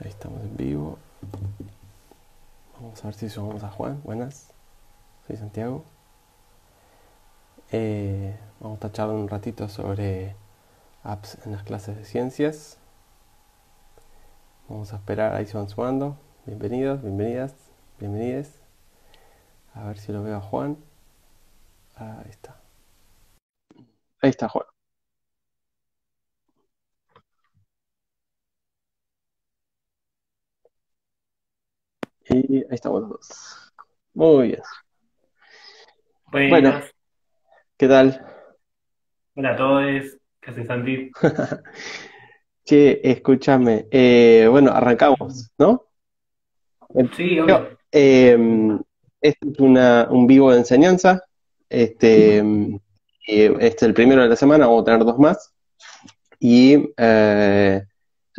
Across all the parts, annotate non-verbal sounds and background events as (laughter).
Ahí estamos en vivo. Vamos a ver si sumamos a Juan. Buenas. Soy Santiago. Eh, vamos a charlando un ratito sobre apps en las clases de ciencias. Vamos a esperar, ahí se van sumando. Bienvenidos, bienvenidas, bienvenides. A ver si lo veo a Juan. Ahí está. Ahí está Juan. Y ahí estamos los dos. Muy bien. Bueno, Buenas, ¿qué tal? hola a todos, ¿qué haces Santi? (laughs) Che, escúchame. Eh, bueno, arrancamos, ¿no? Sí, principio, obvio. eh, este es una, un vivo de enseñanza. Este, y este es el primero de la semana, vamos a tener dos más. Y eh,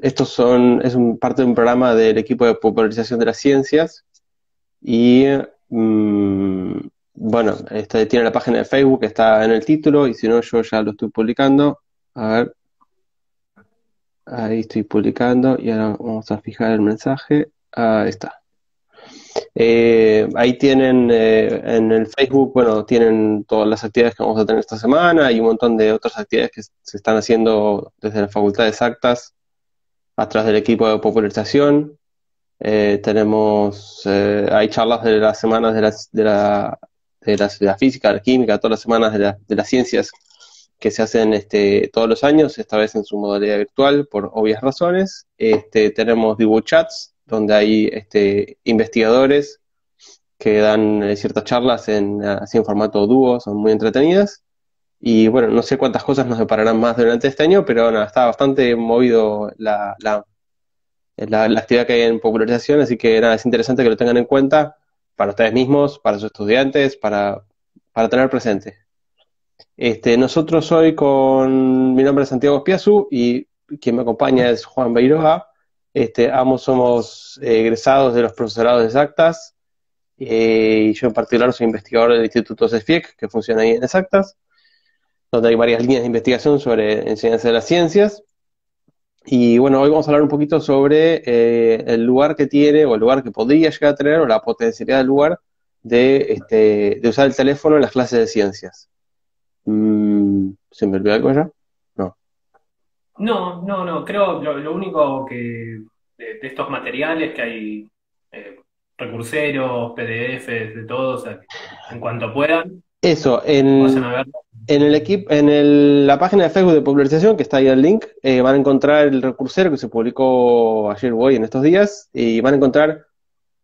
estos son, es un, parte de un programa del equipo de popularización de las ciencias. Y mm, bueno, este tiene la página de Facebook, está en el título, y si no, yo ya lo estoy publicando. A ver, ahí estoy publicando, y ahora vamos a fijar el mensaje. Ahí está. Eh, ahí tienen eh, en el Facebook, bueno, tienen todas las actividades que vamos a tener esta semana y un montón de otras actividades que se están haciendo desde la Facultad de Exactas a través del equipo de popularización. Eh, tenemos, eh, hay charlas de las semanas de, las, de, la, de, las- de la física, la química, todas las semanas de, la- de las ciencias que se hacen este, todos los años, esta vez en su modalidad virtual por obvias razones. Este, tenemos chats donde hay este, investigadores que dan eh, ciertas charlas en, así en formato dúo, son muy entretenidas. Y bueno, no sé cuántas cosas nos depararán más durante este año, pero nada, está bastante movido la, la, la, actividad que hay en popularización, así que nada, es interesante que lo tengan en cuenta para ustedes mismos, para sus estudiantes, para, para tener presente. Este, nosotros hoy con mi nombre es Santiago Espiazu y quien me acompaña es Juan Beiroa. Este, ambos somos eh, egresados de los profesorados Exactas eh, y yo en particular soy investigador del Instituto CEFIEC que funciona ahí en Exactas, donde hay varias líneas de investigación sobre enseñanza de las ciencias. Y bueno, hoy vamos a hablar un poquito sobre eh, el lugar que tiene o el lugar que podría llegar a tener o la potencialidad del lugar de, este, de usar el teléfono en las clases de ciencias. Mm, ¿se me olvidó algo ya? No. No, no, no, creo lo, único que de, estos materiales que hay eh, recurseros, PDFs, de todo, o sea, en cuanto puedan, Eso, en, en el equipo, en el- la página de Facebook de popularización, que está ahí el link, eh, van a encontrar el recursero que se publicó ayer hoy en estos días, y van a encontrar,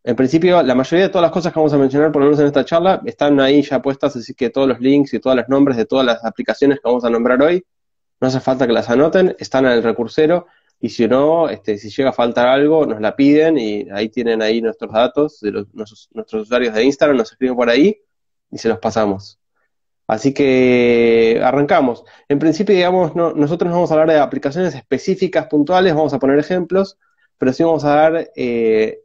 en principio, la mayoría de todas las cosas que vamos a mencionar, por lo menos en esta charla, están ahí ya puestas, así que todos los links y todos los nombres de todas las aplicaciones que vamos a nombrar hoy, no hace falta que las anoten, están en el recursero, y si no, este, si llega a faltar algo, nos la piden, y ahí tienen ahí nuestros datos de los- nuestros, nuestros usuarios de Instagram, nos escriben por ahí, y se los pasamos. Así que arrancamos. En principio, digamos, no- nosotros no vamos a hablar de aplicaciones específicas, puntuales, vamos a poner ejemplos, pero sí vamos a dar, eh,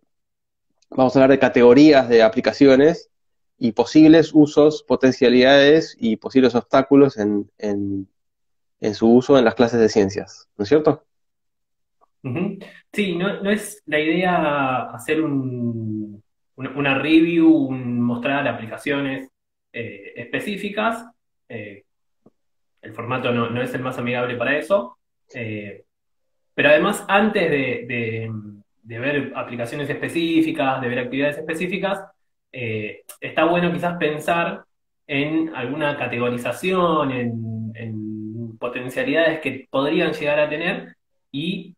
vamos a hablar de categorías de aplicaciones y posibles usos, potencialidades y posibles obstáculos en, en, en su uso en las clases de ciencias, ¿no es cierto? Sí, no, no es la idea hacer un, una review, un, mostrar aplicaciones eh, específicas. eh, el formato no, no es el más amigable para eso. eh, pero además, antes de, de- ver aplicaciones específicas, de ver actividades específicas, está bueno quizás pensar en alguna categorización, en, en potencialidades que podrían llegar a tener y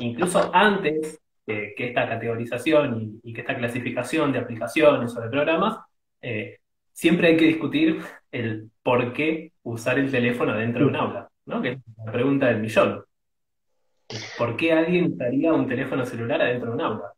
incluso antes eh, que esta categorización y, que esta clasificación de aplicaciones o de programas, eh, siempre hay que discutir el por qué usar el teléfono dentro de un aula, ¿no? Que es la pregunta del millón. ¿Por qué alguien usaría un teléfono celular adentro de un aula?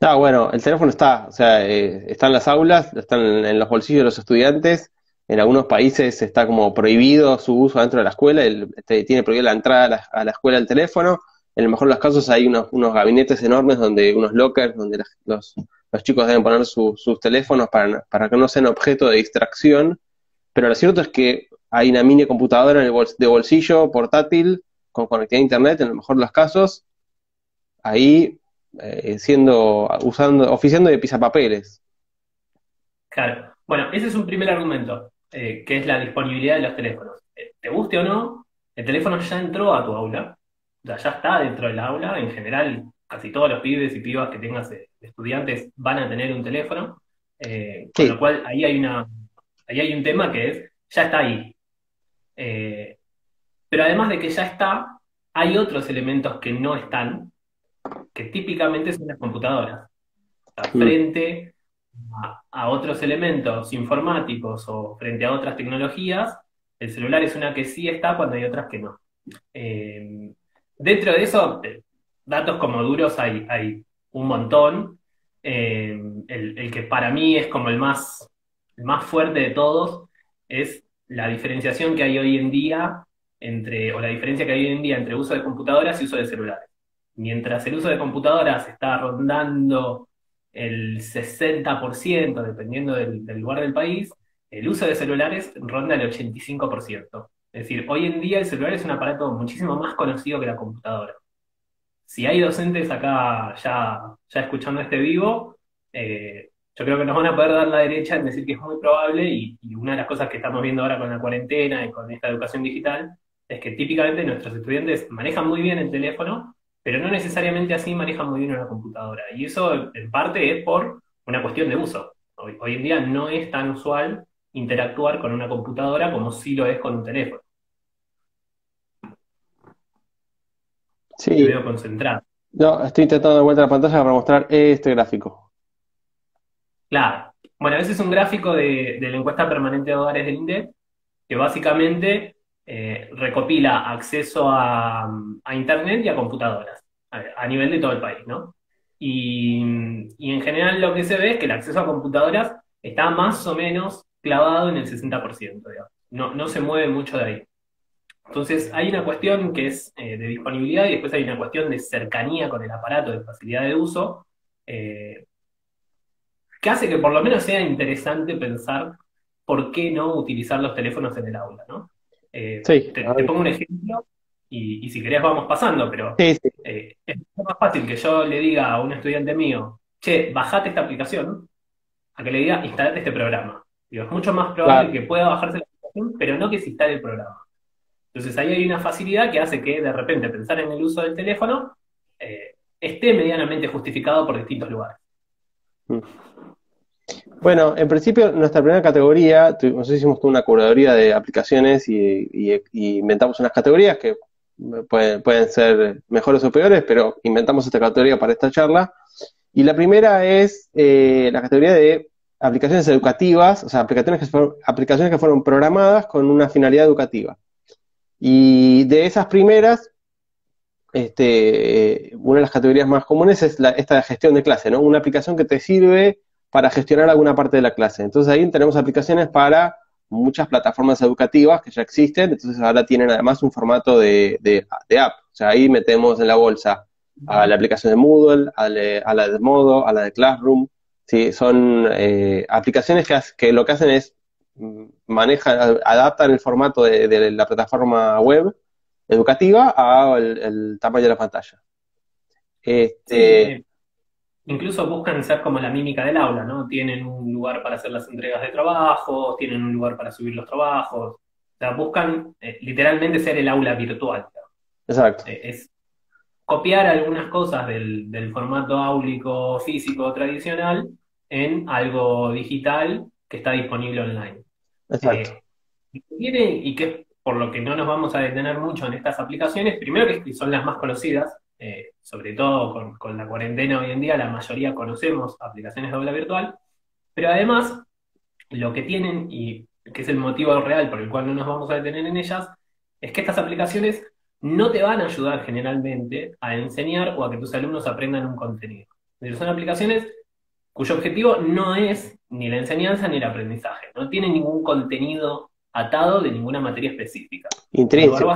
Ah, bueno, el teléfono está, o sea, eh, está en las aulas, está en, los bolsillos de los estudiantes. En algunos países está como prohibido su uso dentro de la escuela, el- tiene prohibida la entrada a la, a la escuela del teléfono. En el mejor de los casos hay unos, gabinetes enormes donde unos lockers donde los, chicos deben poner su- sus teléfonos para, que no sean objeto de distracción. Pero lo cierto es que hay una mini computadora el de bolsillo portátil con conectividad a internet, en lo mejor de los casos, ahí eh, siendo, usando, oficiando de pisapapeles. Claro. Bueno, ese es un primer argumento, eh, que es la disponibilidad de los teléfonos. Eh, te guste o no, el teléfono ya entró a tu aula, ya está dentro del aula, en general casi todos los pibes y pibas que tengas estudiantes van a tener un teléfono, con lo cual ahí hay una, ahí hay un tema que es, ya está ahí. pero además de que ya está, hay otros elementos que no están, que típicamente son las computadoras. Mm. frente a, otros elementos informáticos o frente a otras tecnologías, el celular es una que sí está cuando hay otras que no. Eh, dentro de eso, eh, datos como duros hay, un montón. Eh, el, que para mí es como el más, más fuerte de todos es la diferenciación que hay hoy en día entre, o la diferencia que hay hoy en día entre uso de computadoras y uso de celulares mientras el uso de computadoras está rondando el 60%, dependiendo del, lugar del país, el uso de celulares ronda el 85%. Es decir, hoy en día el celular es un aparato muchísimo más conocido que la computadora. Si hay docentes acá ya, ya escuchando este vivo, eh, yo creo que nos van a poder dar la derecha en decir que es muy probable y, y, una de las cosas que estamos viendo ahora con la cuarentena y con esta educación digital es que típicamente nuestros estudiantes manejan muy bien el teléfono, pero no necesariamente así manejan muy bien una computadora. Y eso en parte es por una cuestión de uso. Hoy, en día no es tan usual interactuar con una computadora como sí lo es con un teléfono. Sí. Veo concentrado. No, estoy intentando de vuelta a la pantalla para mostrar este gráfico. Claro. Bueno, ese es un gráfico de, de la encuesta permanente de hogares del INDEC, que básicamente eh, recopila acceso a, Internet y a computadoras a, nivel de todo el país, ¿no? Y, en general lo que se ve es que el acceso a computadoras está más o menos clavado en el 60%, digamos. No, no se mueve mucho de ahí. Entonces hay una cuestión que es eh, de disponibilidad y después hay una cuestión de cercanía con el aparato, de facilidad de uso, eh, que hace que por lo menos sea interesante pensar por qué no utilizar los teléfonos en el aula, ¿no? Eh, te, pongo un ejemplo y, si querés vamos pasando, pero eh, es más fácil que yo le diga a un estudiante mío, che, bajate esta aplicación, a que le diga, instalate este programa. Es mucho más probable que pueda bajarse la aplicación, pero no que se instale el programa. Entonces ahí hay una facilidad que hace que de repente pensar en el uso del teléfono eh, esté medianamente justificado por distintos lugares. Mm. Bueno, en principio, nuestra primera categoría, nosotros hicimos una curaduría de aplicaciones y, inventamos unas categorías que pueden, ser mejores o peores, pero inventamos esta categoría para esta charla. Y la primera es eh, la categoría de aplicaciones educativas, o sea, aplicaciones que, fueron, aplicaciones que fueron programadas con una finalidad educativa. Y de esas primeras, este, una de las categorías más comunes es esta de gestión de clase, ¿no? Una aplicación que te sirve para gestionar alguna parte de la clase. Entonces ahí tenemos aplicaciones para muchas plataformas educativas que ya existen, entonces ahora tienen además un formato de, de, app. O sea, ahí metemos en la bolsa a la aplicación de Moodle, a, la de Modo, a la de Classroom. Sí, son eh, aplicaciones que, que, lo que hacen es mm, manejan, adaptan el formato de, la plataforma web educativa al el tamaño de la pantalla. Este, incluso buscan ser como la mímica del aula, ¿no? Tienen un lugar para hacer las entregas de trabajo, tienen un lugar para subir los trabajos, o sea, buscan eh, literalmente ser el aula virtual. Exacto. Eh, es copiar algunas cosas del, formato áulico físico tradicional en algo digital que está disponible online. Exacto. Eh, y que por lo que no nos vamos a detener mucho en estas aplicaciones, primero que son las más conocidas, eh, sobre todo con, la cuarentena hoy en día, la mayoría conocemos aplicaciones de aula virtual, pero además lo que tienen, y que es el motivo real por el cual no nos vamos a detener en ellas, es que estas aplicaciones no te van a ayudar generalmente a enseñar o a que tus alumnos aprendan un contenido. son aplicaciones cuyo objetivo no es ni la enseñanza ni el aprendizaje, no tienen ningún contenido atado de ninguna materia específica. Intrínseco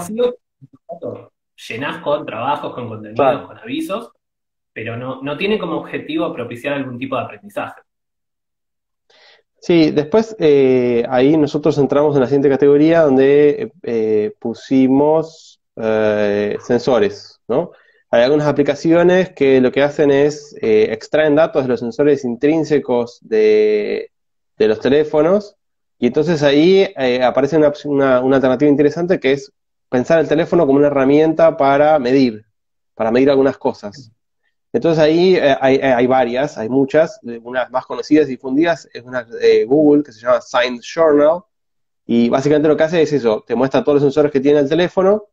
llenás con trabajos, con contenidos, con avisos, pero no, no tiene como objetivo propiciar algún tipo de aprendizaje. Sí, después eh, ahí nosotros entramos en la siguiente categoría donde eh, pusimos eh, sensores, ¿no? Hay algunas aplicaciones que lo que hacen es eh, extraen datos de los sensores intrínsecos de, los teléfonos y entonces ahí eh, aparece una, alternativa interesante que es pensar el teléfono como una herramienta para medir, para medir algunas cosas. Entonces ahí eh, hay, varias, hay muchas, unas más conocidas y difundidas es una de Google que se llama Science Journal y básicamente lo que hace es eso, te muestra todos los sensores que tiene el teléfono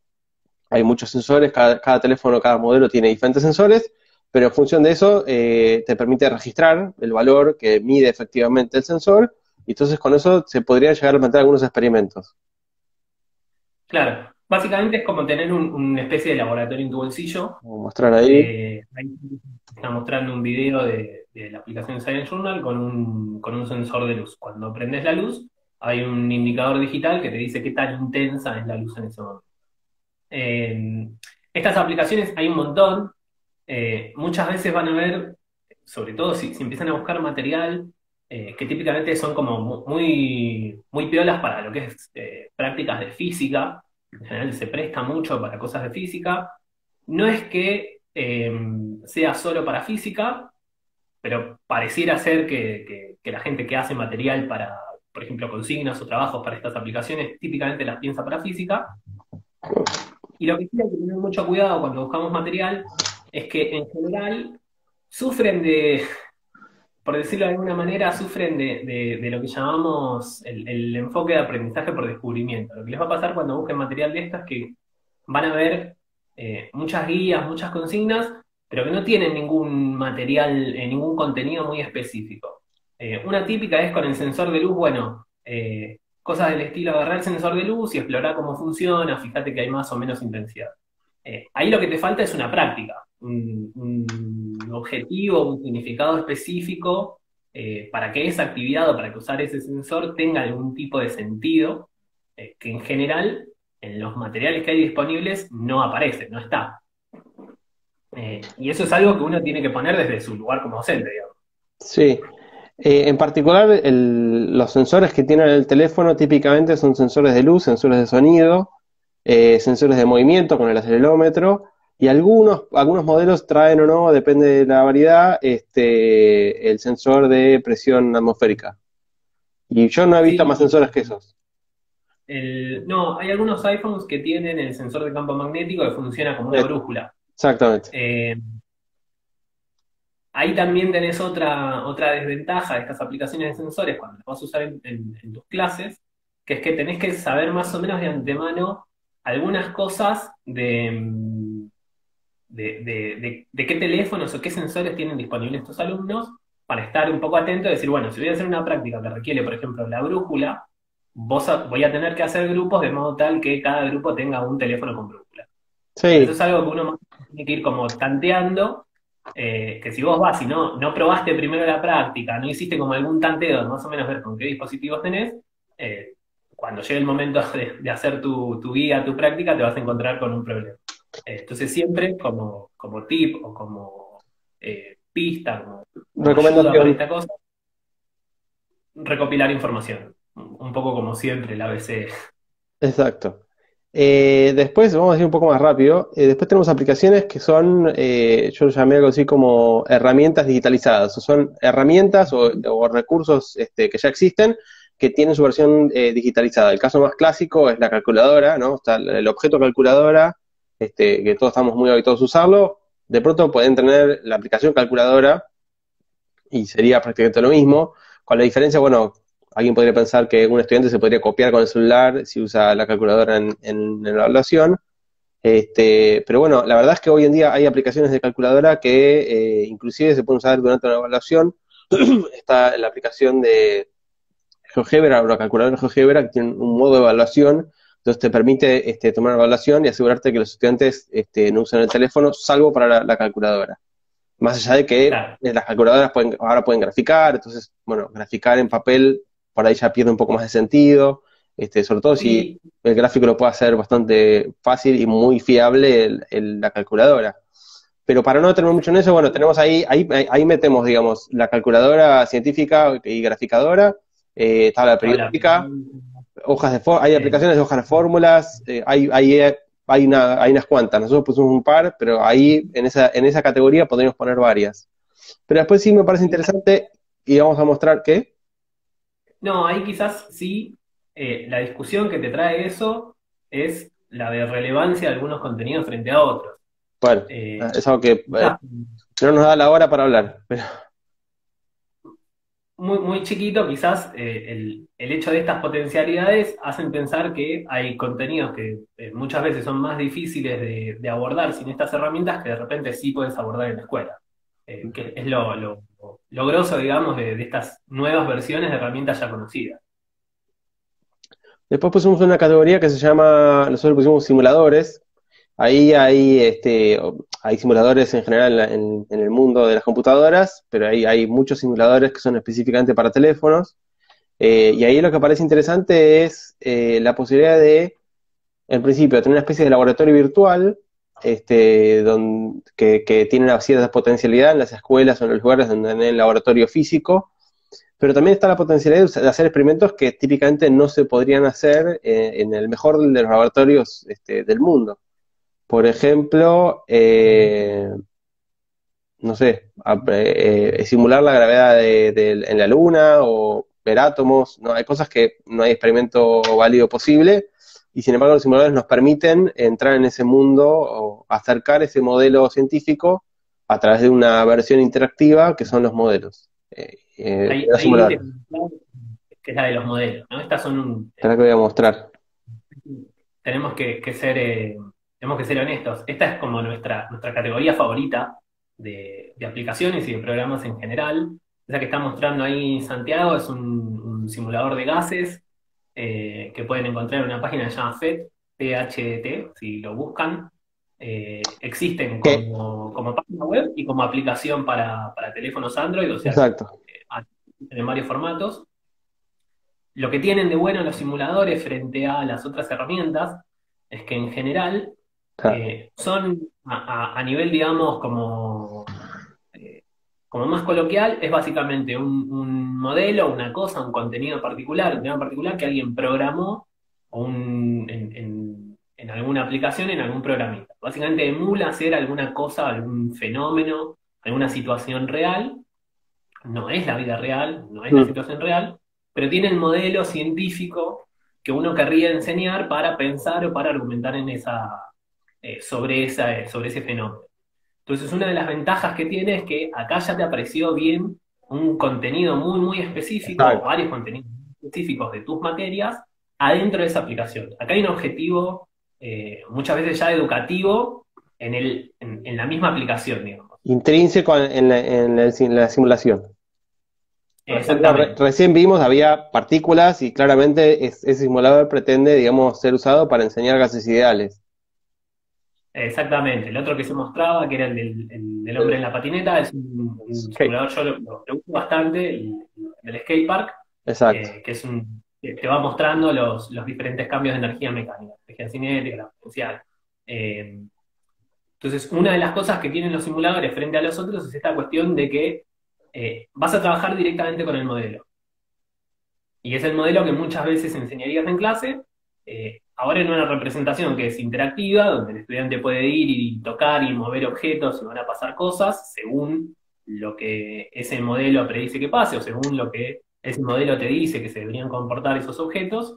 hay muchos sensores, cada, teléfono, cada modelo tiene diferentes sensores, pero en función de eso eh, te permite registrar el valor que mide efectivamente el sensor, y entonces con eso se podría llegar a plantear algunos experimentos. Claro, básicamente es como tener una especie de laboratorio en tu bolsillo. Vamos mostrar ahí. Eh, ahí está mostrando un video de, la aplicación Science Journal con un, con un sensor de luz. Cuando prendes la luz, hay un indicador digital que te dice qué tan intensa es la luz en ese momento. Eh, estas aplicaciones hay un montón. Eh, muchas veces van a ver, sobre todo si, empiezan a buscar material, eh, que típicamente son como muy, muy piolas para lo que es prácticas de física. En general se presta mucho para cosas de física. No es que sea solo para física, pero pareciera ser que, que la gente que hace material para, por ejemplo, consignas o trabajos para estas aplicaciones, típicamente las piensa para física. Y lo que sí hay que tener mucho cuidado cuando buscamos material es que en general sufren de, por decirlo de alguna manera, sufren de, lo que llamamos el, enfoque de aprendizaje por descubrimiento. Lo que les va a pasar cuando busquen material de estas es que van a ver eh, muchas guías, muchas consignas, pero que no tienen ningún material, eh, ningún contenido muy específico. Eh, una típica es con el sensor de luz, bueno, Cosas del estilo agarrar el sensor de luz y explorar cómo funciona, fíjate que hay más o menos intensidad. Eh, ahí lo que te falta es una práctica, un, objetivo, un significado específico eh, para que esa actividad o para que usar ese sensor tenga algún tipo de sentido eh, que en general en los materiales que hay disponibles no aparece, no está. y eso es algo que uno tiene que poner desde su lugar como docente, digamos. Sí, eh, en particular, los sensores que tiene el teléfono típicamente son sensores de luz, sensores de sonido, eh, sensores de movimiento con el acelerómetro, y algunos, algunos modelos traen o no, depende de la variedad, este, el sensor de presión atmosférica. Y yo no he visto más sensores que esos. no, hay algunos iPhones que tienen el sensor de campo magnético que funciona como una brújula. Exactamente. Eh, Ahí también tenés otra, otra desventaja de estas aplicaciones de sensores cuando las vas a usar en, tus clases, que es que tenés que saber más o menos de antemano algunas cosas de, de, qué teléfonos o qué sensores tienen disponibles tus alumnos para estar un poco atento y decir, bueno, si voy a hacer una práctica que requiere, por ejemplo, la brújula, vos voy a tener que hacer grupos de modo tal que cada grupo tenga un teléfono con brújula. Sí. Eso es algo que uno tiene que ir como tanteando eh, que si vos vas y no, no probaste primero la práctica, no hiciste como algún tanteo, más o menos ver con qué dispositivos tenés, eh, cuando llegue el momento (laughs) de, hacer tu, guía, tu práctica, te vas a encontrar con un problema. Eh, entonces siempre como, como tip o como pista, como, recomendación esta cosa, recopilar información. Un poco como siempre la ABC. Exacto. Eh, después, vamos a decir un poco más rápido, eh, después tenemos aplicaciones que son, eh, yo lo llamé algo así como herramientas digitalizadas, o son herramientas o, recursos este, que ya existen que tienen su versión digitalizada. El caso más clásico es la calculadora, ¿no? Está el objeto calculadora, este, que todos estamos muy habituados a usarlo. De pronto pueden tener la aplicación calculadora y sería prácticamente lo mismo, con la diferencia, bueno, alguien podría pensar que un estudiante se podría copiar con el celular si usa la calculadora en, la evaluación. Este, pero bueno, la verdad es que hoy en día hay aplicaciones de calculadora que eh, inclusive se pueden usar durante la evaluación. (clears throat) Está la aplicación de GeoGebra la calculadora GeoGebra que tiene un modo de evaluación, entonces te permite este, tomar una evaluación y asegurarte que los estudiantes este, no usen el teléfono salvo para la, calculadora. Más allá de que las calculadoras pueden, ahora pueden graficar, entonces, bueno, graficar en papel por ahí ya pierde un poco más de sentido, este, sobre todo si el gráfico lo puede hacer bastante fácil y muy fiable la calculadora. Pero para no tener mucho en eso, bueno, tenemos ahí, ahí, ahí metemos, digamos, la calculadora científica y graficadora, eh, tabla periódica, hojas de hay aplicaciones de hojas de fórmulas, eh, hay, hay hay, una, hay unas cuantas. Nosotros pusimos un par, pero ahí en esa, en esa categoría podríamos poner varias. Pero después sí me parece interesante y vamos a mostrar qué. No, ahí quizás sí, eh, la discusión que te trae eso es la de relevancia de algunos contenidos frente a otros. Bueno, eh, es algo que no nos da la hora para hablar. Pero muy, muy chiquito, quizás eh, el, hecho de estas potencialidades hacen pensar que hay contenidos que eh, muchas veces son más difíciles de, abordar sin estas herramientas que de repente sí puedes abordar en la escuela. Eh, que es lo, lo, grosso, digamos, de, estas nuevas versiones de herramientas ya conocidas. Después pusimos una categoría que se llama, nosotros pusimos simuladores, Ahí hay, este, hay simuladores en general en, el mundo de las computadoras, pero ahí hay muchos simuladores que son específicamente para teléfonos. Eh, y ahí lo que parece interesante es eh, la posibilidad de, en principio, tener una especie de laboratorio virtual este, donde, que, que, tiene una cierta potencialidad en las escuelas o en los lugares donde hay el laboratorio físico, pero también está la potencialidad de hacer experimentos que típicamente no se podrían hacer eh, en el mejor de los laboratorios este, del mundo. Por ejemplo, eh, no sé, eh, simular la gravedad de, en la Luna o ver átomos, no, hay cosas que no hay experimento válido posible y sin embargo los simuladores nos permiten entrar en ese mundo o acercar ese modelo científico a través de una versión interactiva que son los modelos. Eh, que es la de los modelos, ¿no? Estas son un... que voy a mostrar. Tenemos que, ser tenemos que ser honestos, esta es como nuestra, nuestra categoría favorita de, aplicaciones y de programas en general. Esa que está mostrando ahí Santiago es un, simulador de gases eh, que pueden encontrar en una página que se llama FET, PHT, si lo buscan. Eh, existen como, página web y como aplicación para, teléfonos Android, o sea, Exacto. Eh, en varios formatos. Lo que tienen de bueno los simuladores frente a las otras herramientas es que en general eh, son a, nivel, digamos, como, como más coloquial, es básicamente un, modelo, una cosa, un contenido particular, un tema particular que alguien programó en, alguna aplicación, en algún programita. Básicamente emula hacer alguna cosa, algún fenómeno, alguna situación real. No es la vida real, no es la mm. situación real, pero tiene el modelo científico que uno querría enseñar para pensar o para argumentar en esa, eh, sobre, esa, eh, sobre ese fenómeno. Entonces, una de las ventajas que tiene es que acá ya te apareció bien un contenido muy, muy específico, o varios contenidos específicos de tus materias adentro de esa aplicación. Acá hay un objetivo, eh, muchas veces ya educativo, en, el, en, la misma aplicación, digamos. Intrínseco en la, en la simulación. Recién vimos, había partículas y claramente ese simulador pretende, digamos, ser usado para enseñar gases ideales. Exactamente. El otro que se mostraba, que era el del, hombre en la patineta, es un, simulador, yo lo, uso bastante, el, del skatepark, eh, que es un te va mostrando los, diferentes cambios de energía mecánica, energía cinética, la potencial. Eh, entonces, una de las cosas que tienen los simuladores frente a los otros es esta cuestión de que eh, vas a trabajar directamente con el modelo. Y es el modelo que muchas veces enseñarías en clase, ahora en una representación que es interactiva, donde el estudiante puede ir y tocar y mover objetos y van a pasar cosas según lo que ese modelo predice que pase o según lo que ese modelo te dice que se deberían comportar esos objetos.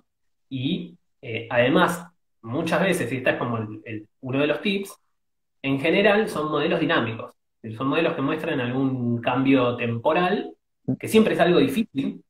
Y eh, además, muchas veces, y esta es como uno de los tips, en general son modelos dinámicos. Son modelos que muestran algún cambio temporal, que siempre es algo difícil,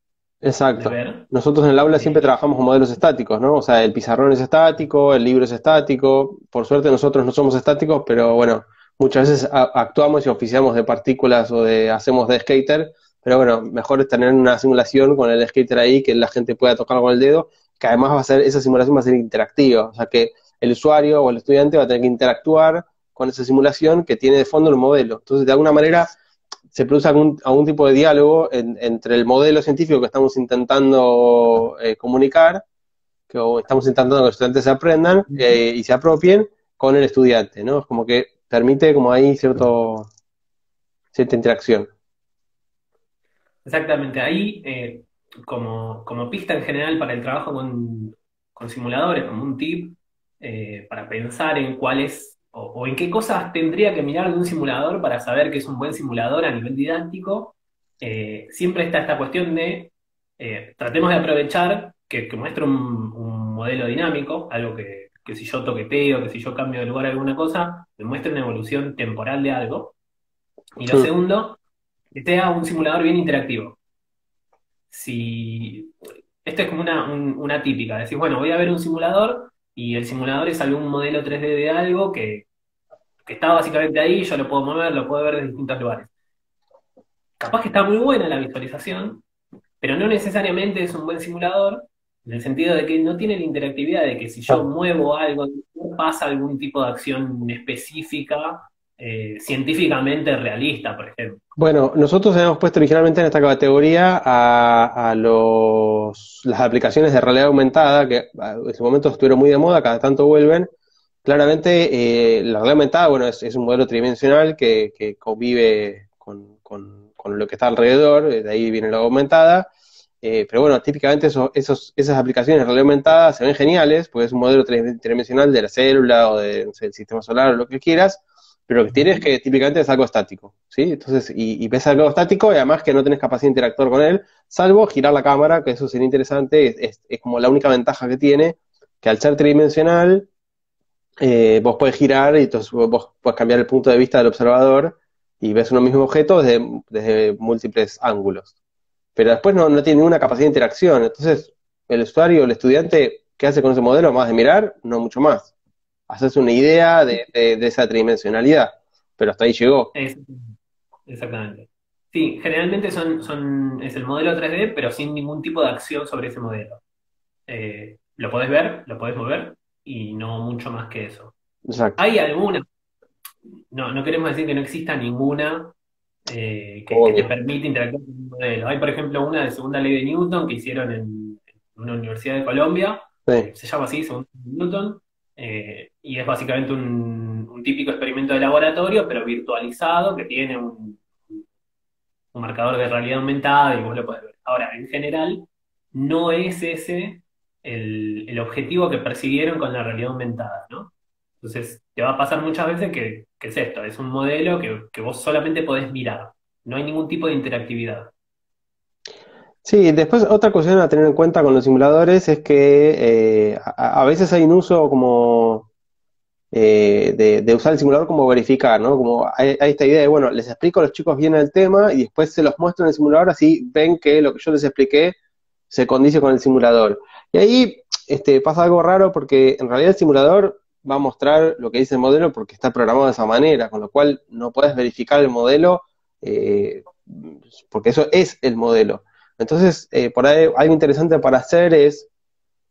Exacto. Nosotros en el aula siempre trabajamos con modelos estáticos, ¿no? O sea, el pizarrón es estático, el libro es estático. Por suerte nosotros no somos estáticos, pero bueno, muchas veces actuamos y oficiamos de partículas o de hacemos de skater. Pero bueno, mejor es tener una simulación con el skater ahí que la gente pueda tocar con el dedo, que además va a ser, esa simulación va a ser interactiva. O sea que el usuario o el estudiante va a tener que interactuar con esa simulación que tiene de fondo el modelo. Entonces, de alguna manera, se produce algún, algún tipo de diálogo entre el modelo científico que estamos intentando eh, comunicar, que estamos intentando que los estudiantes se aprendan eh, y se apropien con el estudiante, ¿no? Es como que permite como ahí cierto, cierta interacción. Exactamente, ahí eh, como, como, pista en general para el trabajo con, con simuladores, como un tip, para pensar en cuáles o, en qué cosas tendría que mirar de un simulador para saber que es un buen simulador a nivel didáctico, eh, siempre está esta cuestión de tratemos de aprovechar que, que muestre un, modelo dinámico, algo que, que si yo toqueteo, que si yo cambio de lugar alguna cosa, me muestre una evolución temporal de algo. Y lo segundo, que sea un simulador bien interactivo. Si esto es como una, una típica, decir, bueno, voy a ver un simulador y el simulador es algún modelo 3D de algo que, que está básicamente ahí, yo lo puedo mover, lo puedo ver de distintos lugares. Capaz que está muy buena la visualización, pero no necesariamente es un buen simulador, en el sentido de que no tiene la interactividad de que si yo muevo algo, pasa algún tipo de acción específica, eh, científicamente realista, por ejemplo. Bueno, nosotros hemos puesto originalmente en esta categoría a, los, las aplicaciones de realidad aumentada, que en ese momento estuvieron muy de moda, cada tanto vuelven. Claramente, eh, la realidad aumentada, bueno, es, un modelo tridimensional que, convive con, lo que está alrededor, de ahí viene la aumentada. Eh, pero bueno, típicamente esos, esas aplicaciones de realidad aumentada se ven geniales, porque es un modelo tridimensional de la célula o del sistema solar o lo que quieras, pero lo que tiene es que típicamente es algo estático, ¿sí? Entonces, y, y ves algo estático y además que no tienes capacidad de interactuar con él, salvo girar la cámara, que eso sería interesante, es, como la única ventaja que tiene, que al ser tridimensional, eh, vos puedes girar y entonces vos puedes cambiar el punto de vista del observador y ves uno mismo objeto desde, múltiples ángulos pero después no, tiene ninguna capacidad de interacción. Entonces, el usuario, el estudiante, ¿qué hace con ese modelo? Más de mirar, no mucho más. Haces una idea de, esa tridimensionalidad, pero hasta ahí llegó. Exactamente. Sí, generalmente son, son, es el modelo 3D, pero sin ningún tipo de acción sobre ese modelo. Eh, lo podés ver, lo podés mover, y no mucho más que eso. Exacto. Hay alguna, no, no queremos decir que no exista ninguna eh, que, te permite interactuar con un modelo. Hay, por ejemplo, una de segunda ley de Newton que hicieron en, una universidad de Colombia, se llama así, segunda ley de Newton, eh, y es básicamente un, típico experimento de laboratorio, pero virtualizado, que tiene un, un marcador de realidad aumentada y vos lo podés ver. Ahora, en general, no es ese el, objetivo que persiguieron con la realidad aumentada, ¿no? Entonces, te va a pasar muchas veces que, es esto, es un modelo que, vos solamente podés mirar, no hay ningún tipo de interactividad. Sí, después otra cuestión a tener en cuenta con los simuladores es que eh, a, veces hay un uso como eh, de, usar el simulador como verificar, ¿no? Como hay, esta idea de, bueno, les explico a los chicos bien el tema y después se los muestro en el simulador, así ven que lo que yo les expliqué se condice con el simulador. Y ahí este, pasa algo raro porque en realidad el simulador va a mostrar lo que dice el modelo porque está programado de esa manera, con lo cual no puedes verificar el modelo eh, porque eso es el modelo. Entonces, eh, por ahí algo interesante para hacer es,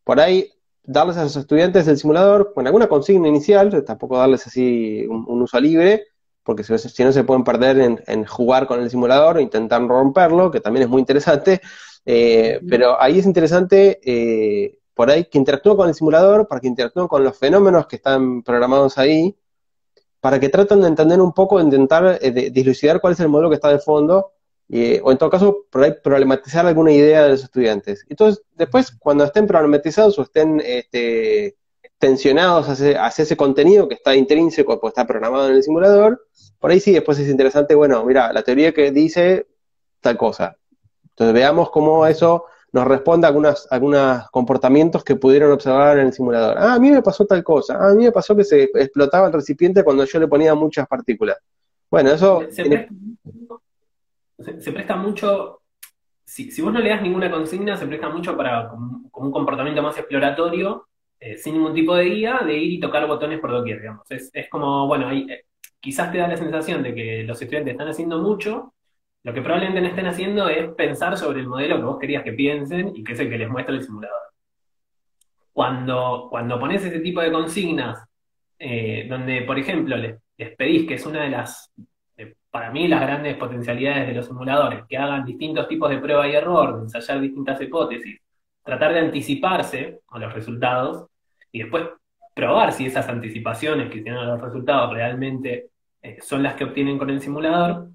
por ahí, darles a los estudiantes el simulador con alguna consigna inicial, tampoco darles así un, uso libre, porque si, no se pueden perder en, jugar con el simulador intentar romperlo, que también es muy interesante. Eh, pero ahí es interesante por ahí que interactúen con el simulador, para que interactúen con los fenómenos que están programados ahí, para que traten de entender un poco, de intentar eh, dilucidar cuál es el modelo que está de fondo, o en todo caso, por ahí problematizar alguna idea de los estudiantes. Entonces, después, cuando estén problematizados o estén este, tensionados hacia, ese contenido que está intrínseco, pues está programado en el simulador, por ahí sí, después es interesante, bueno, mira, la teoría que dice tal cosa. Entonces veamos cómo eso nos responde a algunos comportamientos que pudieron observar en el simulador. Ah, a mí me pasó tal cosa. Ah, a mí me pasó que se explotaba el recipiente cuando yo le ponía muchas partículas. Bueno, eso... Se, presta, mucho... Si, vos no le das ninguna consigna, se presta mucho para como, un comportamiento más exploratorio, eh, sin ningún tipo de guía, de ir y tocar botones por doquier, digamos. Es, como, bueno, ahí, eh, quizás te da la sensación de que los estudiantes están haciendo mucho, lo que probablemente no estén haciendo es pensar sobre el modelo que vos querías que piensen y que es el que les muestra el simulador. Cuando, cuando pones ese tipo de consignas, eh, donde, por ejemplo, les, pedís, que es una de las, para mí, las grandes potencialidades de los simuladores, que hagan distintos tipos de prueba y error, ensayar distintas hipótesis, tratar de anticiparse a los resultados y después probar si esas anticipaciones que tienen los resultados realmente eh, son las que obtienen con el simulador,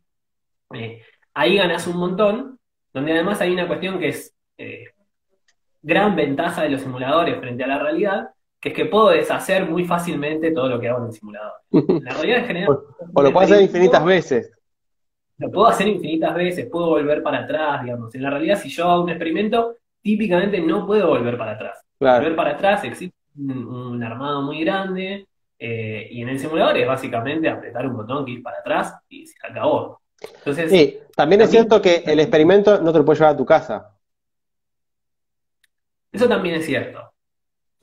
eh, ahí ganas un montón, donde además hay una cuestión que es eh, gran ventaja de los simuladores frente a la realidad, que es que puedo deshacer muy fácilmente todo lo que hago en el simulador. (laughs) La realidad en general... o, lo puedo hacer infinitas veces. Lo puedo hacer infinitas veces, puedo volver para atrás, digamos. En la realidad, si yo hago un experimento, típicamente no puedo volver para atrás. Volver para atrás existe un, armado muy grande, eh, y en el simulador es básicamente apretar un botón que ir para atrás y se acabó. Entonces, sí, también es cierto que el experimento no te lo puedes llevar a tu casa. Eso también es cierto.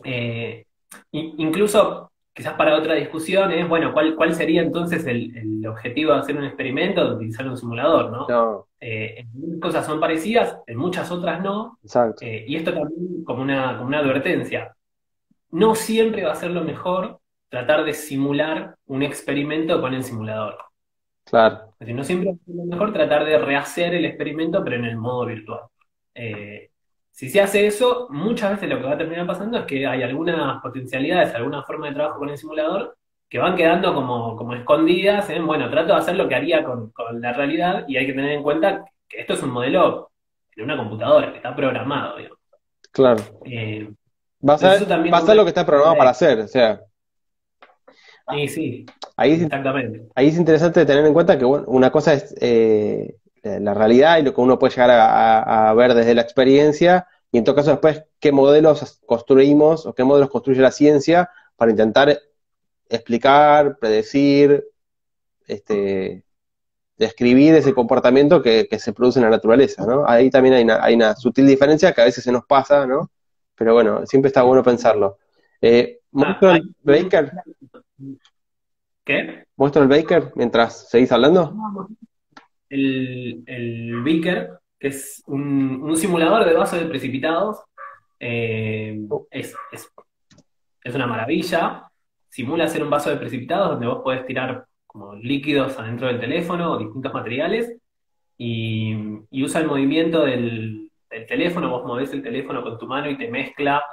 Eh, incluso, quizás para otra discusión, es, bueno, ¿cuál, cuál sería entonces el, objetivo de hacer un experimento, de utilizar un simulador, ¿no? Eh, en muchas cosas son parecidas, en muchas otras no. Exacto. Eh, y esto también como una, como una advertencia. No siempre va a ser lo mejor tratar de simular un experimento con el simulador. Claro. Es decir, no siempre va a ser lo mejor tratar de rehacer el experimento, pero en el modo virtual. Eh, si se hace eso, muchas veces lo que va a terminar pasando es que hay algunas potencialidades, alguna forma de trabajo con el simulador que van quedando como, como escondidas en, bueno, trato de hacer lo que haría con, la realidad y hay que tener en cuenta que esto es un modelo de una computadora, que está programado, digamos. Claro. Eh, va a ser, lo que está programado para hacer, o sea. Sí, sí. Ahí exactamente. Ahí es interesante tener en cuenta que bueno, una cosa es eh, la realidad y lo que uno puede llegar a, ver desde la experiencia, y en todo caso después qué modelos construimos o qué modelos construye la ciencia para intentar explicar, predecir, este, describir ese comportamiento que, se produce en la naturaleza, ¿no? Ahí también hay una, hay una, sutil diferencia que a veces se nos pasa, ¿no? Pero bueno, siempre está bueno pensarlo. Eh, ¿Muestro el ah, Baker? ¿Qué? ¿Muestro el Baker mientras seguís hablando? el, el Beaker, que es un, simulador de vasos de precipitados. Eh, es, una maravilla. Simula ser un vaso de precipitados donde vos podés tirar como líquidos adentro del teléfono o distintos materiales y, usa el movimiento del, teléfono. Vos movés el teléfono con tu mano y te mezcla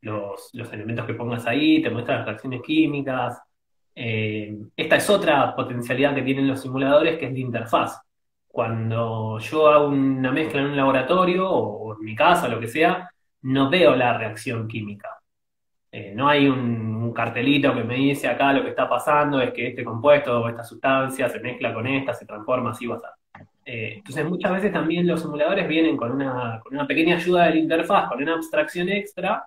los, elementos que pongas ahí, te muestra las reacciones químicas. Eh, esta es otra potencialidad que tienen los simuladores, que es la interfaz cuando yo hago una mezcla en un laboratorio o en mi casa, lo que sea, no veo la reacción química. Eh, no hay un, cartelito que me dice acá lo que está pasando es que este compuesto o esta sustancia se mezcla con esta, se transforma así o así. Eh, entonces muchas veces también los simuladores vienen con una, con una pequeña ayuda de la interfaz, con una abstracción extra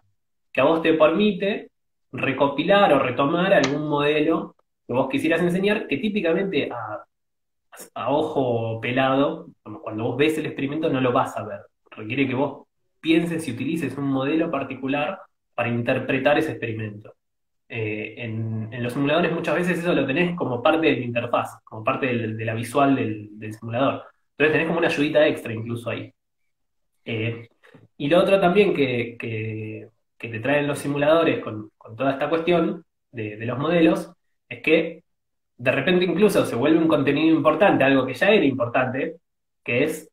que a vos te permite recopilar o retomar algún modelo que vos quisieras enseñar, que típicamente a ojo pelado, cuando vos ves el experimento no lo vas a ver. Requiere que vos pienses y utilices un modelo particular para interpretar ese experimento. Eh, en, los simuladores muchas veces eso lo tenés como parte de la interfaz, como parte de la visual del, simulador. Entonces tenés como una ayudita extra incluso ahí. Eh, y lo otro también que, que, te traen los simuladores con, toda esta cuestión de, de los modelos es que de repente incluso se vuelve un contenido importante, algo que ya era importante, que es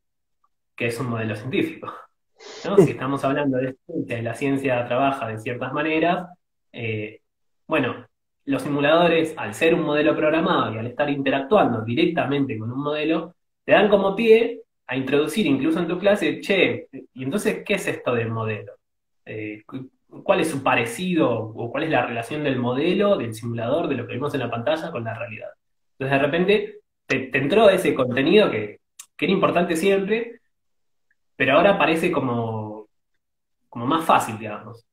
que es un modelo científico. Si estamos hablando de ciencia y la ciencia trabaja de ciertas maneras, eh, bueno, los simuladores, al ser un modelo programado y al estar interactuando directamente con un modelo, te dan como pie a introducir incluso en tu clase, che, ¿y entonces qué es esto del modelo? Eh, cuál es su parecido o cuál es la relación del modelo, del simulador, de lo que vimos en la pantalla con la realidad. Entonces de repente te, entró ese contenido que, era importante siempre, pero ahora parece como, como más fácil, digamos,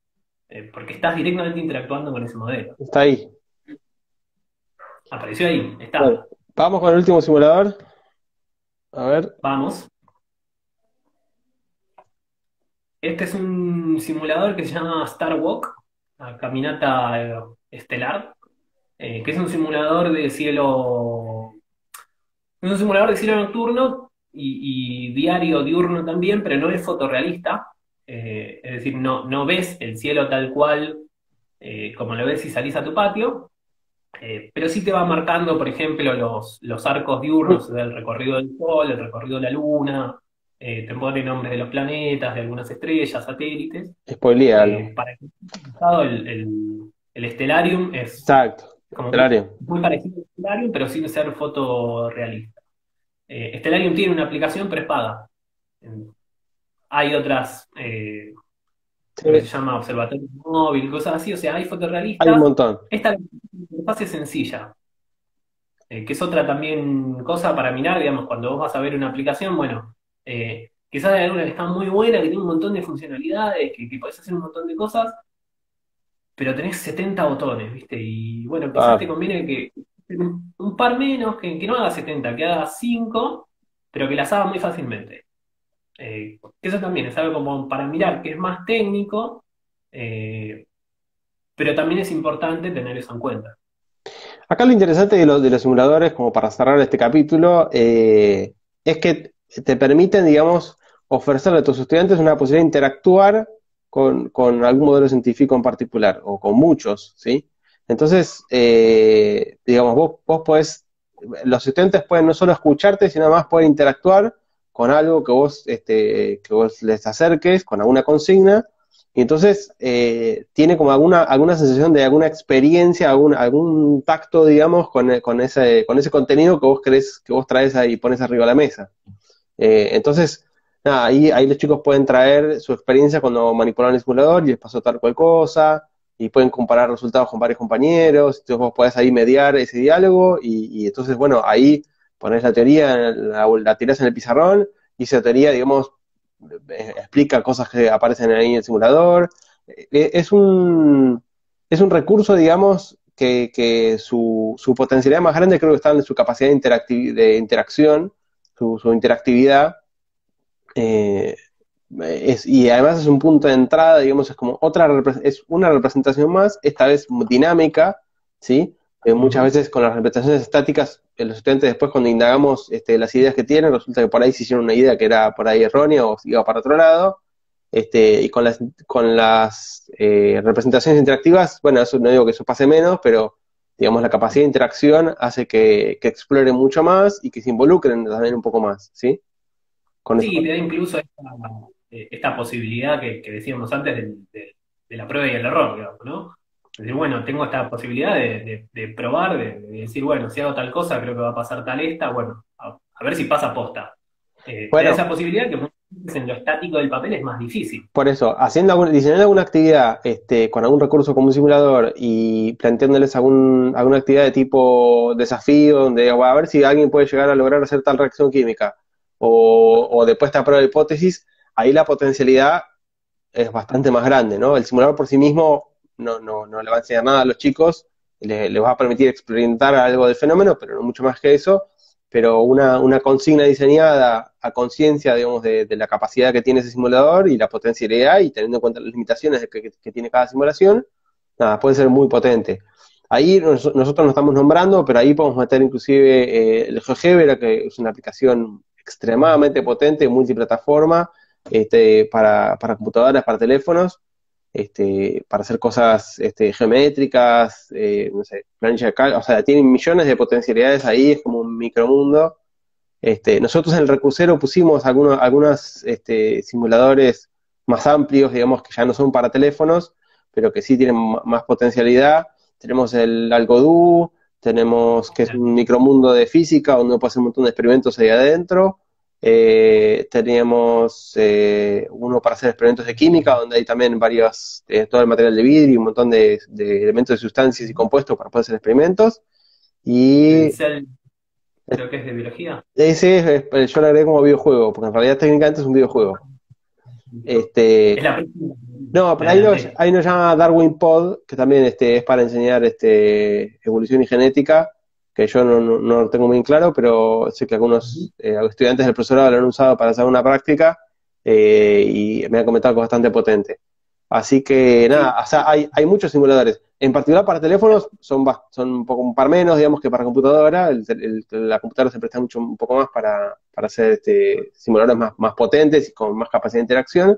eh, porque estás directamente interactuando con ese modelo. Está ahí. Apareció ahí, está. vamos con el último simulador. A ver. Vamos. Este es un simulador que se llama Star Walk, la caminata eh, estelar, eh, que es un simulador de cielo. Es un simulador de cielo nocturno y, diario diurno también, pero no es fotorrealista. Eh, es decir, no, no ves el cielo tal cual como lo ves si salís a tu patio, pero sí te va marcando, por ejemplo, los, los arcos diurnos del recorrido del Sol, el recorrido de la Luna, eh, te pone nombres de los planetas, de algunas estrellas, satélites. Spoilea eh, Para el, el, el, Stellarium es Exacto. Muy, parecido al Stellarium, pero sin ser fotorealista. Eh, tiene una aplicación, pero es paga. Hay otras, eh, que se llama Observatorio Móvil, cosas así, o sea, hay fotorrealistas. Hay un montón. Esta interfaz es sencilla, eh, que es otra también cosa para mirar, digamos, cuando vos vas a ver una aplicación, bueno, eh, quizás hay alguna que está muy buena, que tiene un montón de funcionalidades, que, que podés hacer un montón de cosas, pero tenés 70 botones, ¿viste? Y bueno, quizás Ah. te conviene que un par menos, que, que no haga 70, que haga 5, pero que las haga muy fácilmente. Eh, eso también es algo como para mirar, que es más técnico, eh, pero también es importante tener eso en cuenta. Acá lo interesante de los, de los simuladores, como para cerrar este capítulo, eh, es que te permiten, digamos, ofrecerle a tus estudiantes una posibilidad de interactuar con, con algún modelo científico en particular, o con muchos, ¿sí? Entonces, eh, digamos, vos, vos podés, los estudiantes pueden no solo escucharte, sino además pueden interactuar con algo que vos, este, que vos les acerques, con alguna consigna, y entonces eh, tiene como alguna, alguna sensación de alguna experiencia, algún, algún tacto, digamos, con, con, ese, con ese contenido que vos crees, que vos traes ahí y pones arriba de la mesa. Eh, entonces, ahí, ahí los chicos pueden traer su experiencia cuando manipularon el simulador y les pasó tal cual cosa, y pueden comparar resultados con varios compañeros, entonces vos podés ahí mediar ese diálogo, y entonces, bueno, ahí pones la teoría, la, la tirás en el pizarrón, y esa teoría, digamos, explica cosas que aparecen ahí en el simulador. Es un, es un recurso, digamos, que, que su, su, potencialidad más grande creo que está en su capacidad de, de interacción, su, interactividad. Eh, y además es un punto de entrada, digamos, es como otra, es una representación más, esta vez dinámica, ¿sí? Eh, muchas veces con las representaciones estáticas, los estudiantes después cuando indagamos este, las ideas que tienen, resulta que por ahí se hicieron una idea que era por ahí errónea o iba para otro lado, este, y con las, con las eh, representaciones interactivas, bueno, eso no digo que eso pase menos, pero digamos la capacidad de interacción hace que, que exploren mucho más y que se involucren también un poco más, ¿sí? Con sí, te da incluso esta, esta posibilidad que, que, decíamos antes de, de, de, la prueba y el error, digamos, ¿no? Es decir, bueno, tengo esta posibilidad de, de probar, de, decir, bueno, si hago tal cosa, creo que va a pasar tal esta, bueno, a, a ver si pasa posta. Eh, bueno, esa posibilidad que en lo estático del papel es más difícil. Por eso, haciendo algún, diseñando alguna actividad este, con algún recurso como un simulador y planteándoles algún, alguna actividad de tipo desafío, donde a ver si alguien puede llegar a lograr hacer tal reacción química, o, o después de prueba de hipótesis, ahí la potencialidad es bastante más grande, ¿no? El simulador por sí mismo no, no, no le va a enseñar nada a los chicos, les, va a permitir experimentar algo del fenómeno, pero no mucho más que eso, pero una, una consigna diseñada a conciencia, digamos, de, de, la capacidad que tiene ese simulador y la potencialidad y teniendo en cuenta las limitaciones que, que, tiene cada simulación, nada, puede ser muy potente. Ahí nos, nosotros nos estamos nombrando, pero ahí podemos meter inclusive eh, el GeoGebra, que es una aplicación extremadamente potente, multiplataforma, este, para, para computadoras, para teléfonos, este, para hacer cosas este, geométricas, eh, no sé, planilla de cálculo, o sea, tienen millones de potencialidades ahí, es como un micromundo. Este, nosotros en el recursero pusimos algunos algunos, este, simuladores más amplios, digamos, que ya no son para teléfonos, pero que sí tienen más potencialidad. Tenemos el Algodú, tenemos que es un micromundo de física, donde uno puede hacer un montón de experimentos ahí adentro. Eh, teníamos eh, uno para hacer experimentos de química, donde hay también varios, eh, todo el material de vidrio y un montón de, de, elementos de sustancias y compuestos para poder hacer experimentos. Y ¿El creo que es de biología? Ese es, yo lo agregué como videojuego, porque en realidad técnicamente es un videojuego. Este, es la no, pero ahí nos, ahí nos llama Darwin Pod, que también este, es para enseñar este, evolución y genética, que yo no, no, no, lo tengo muy claro, pero sé que algunos eh, estudiantes del profesorado lo han usado para hacer una práctica eh, y me han comentado que es bastante potente. Así que nada, o sea, hay, hay muchos simuladores. En particular para teléfonos son, son un poco par menos, digamos, que para computadora. El, el, la computadora se presta mucho un poco más para, para hacer este, simuladores más, más potentes y con más capacidad de interacción.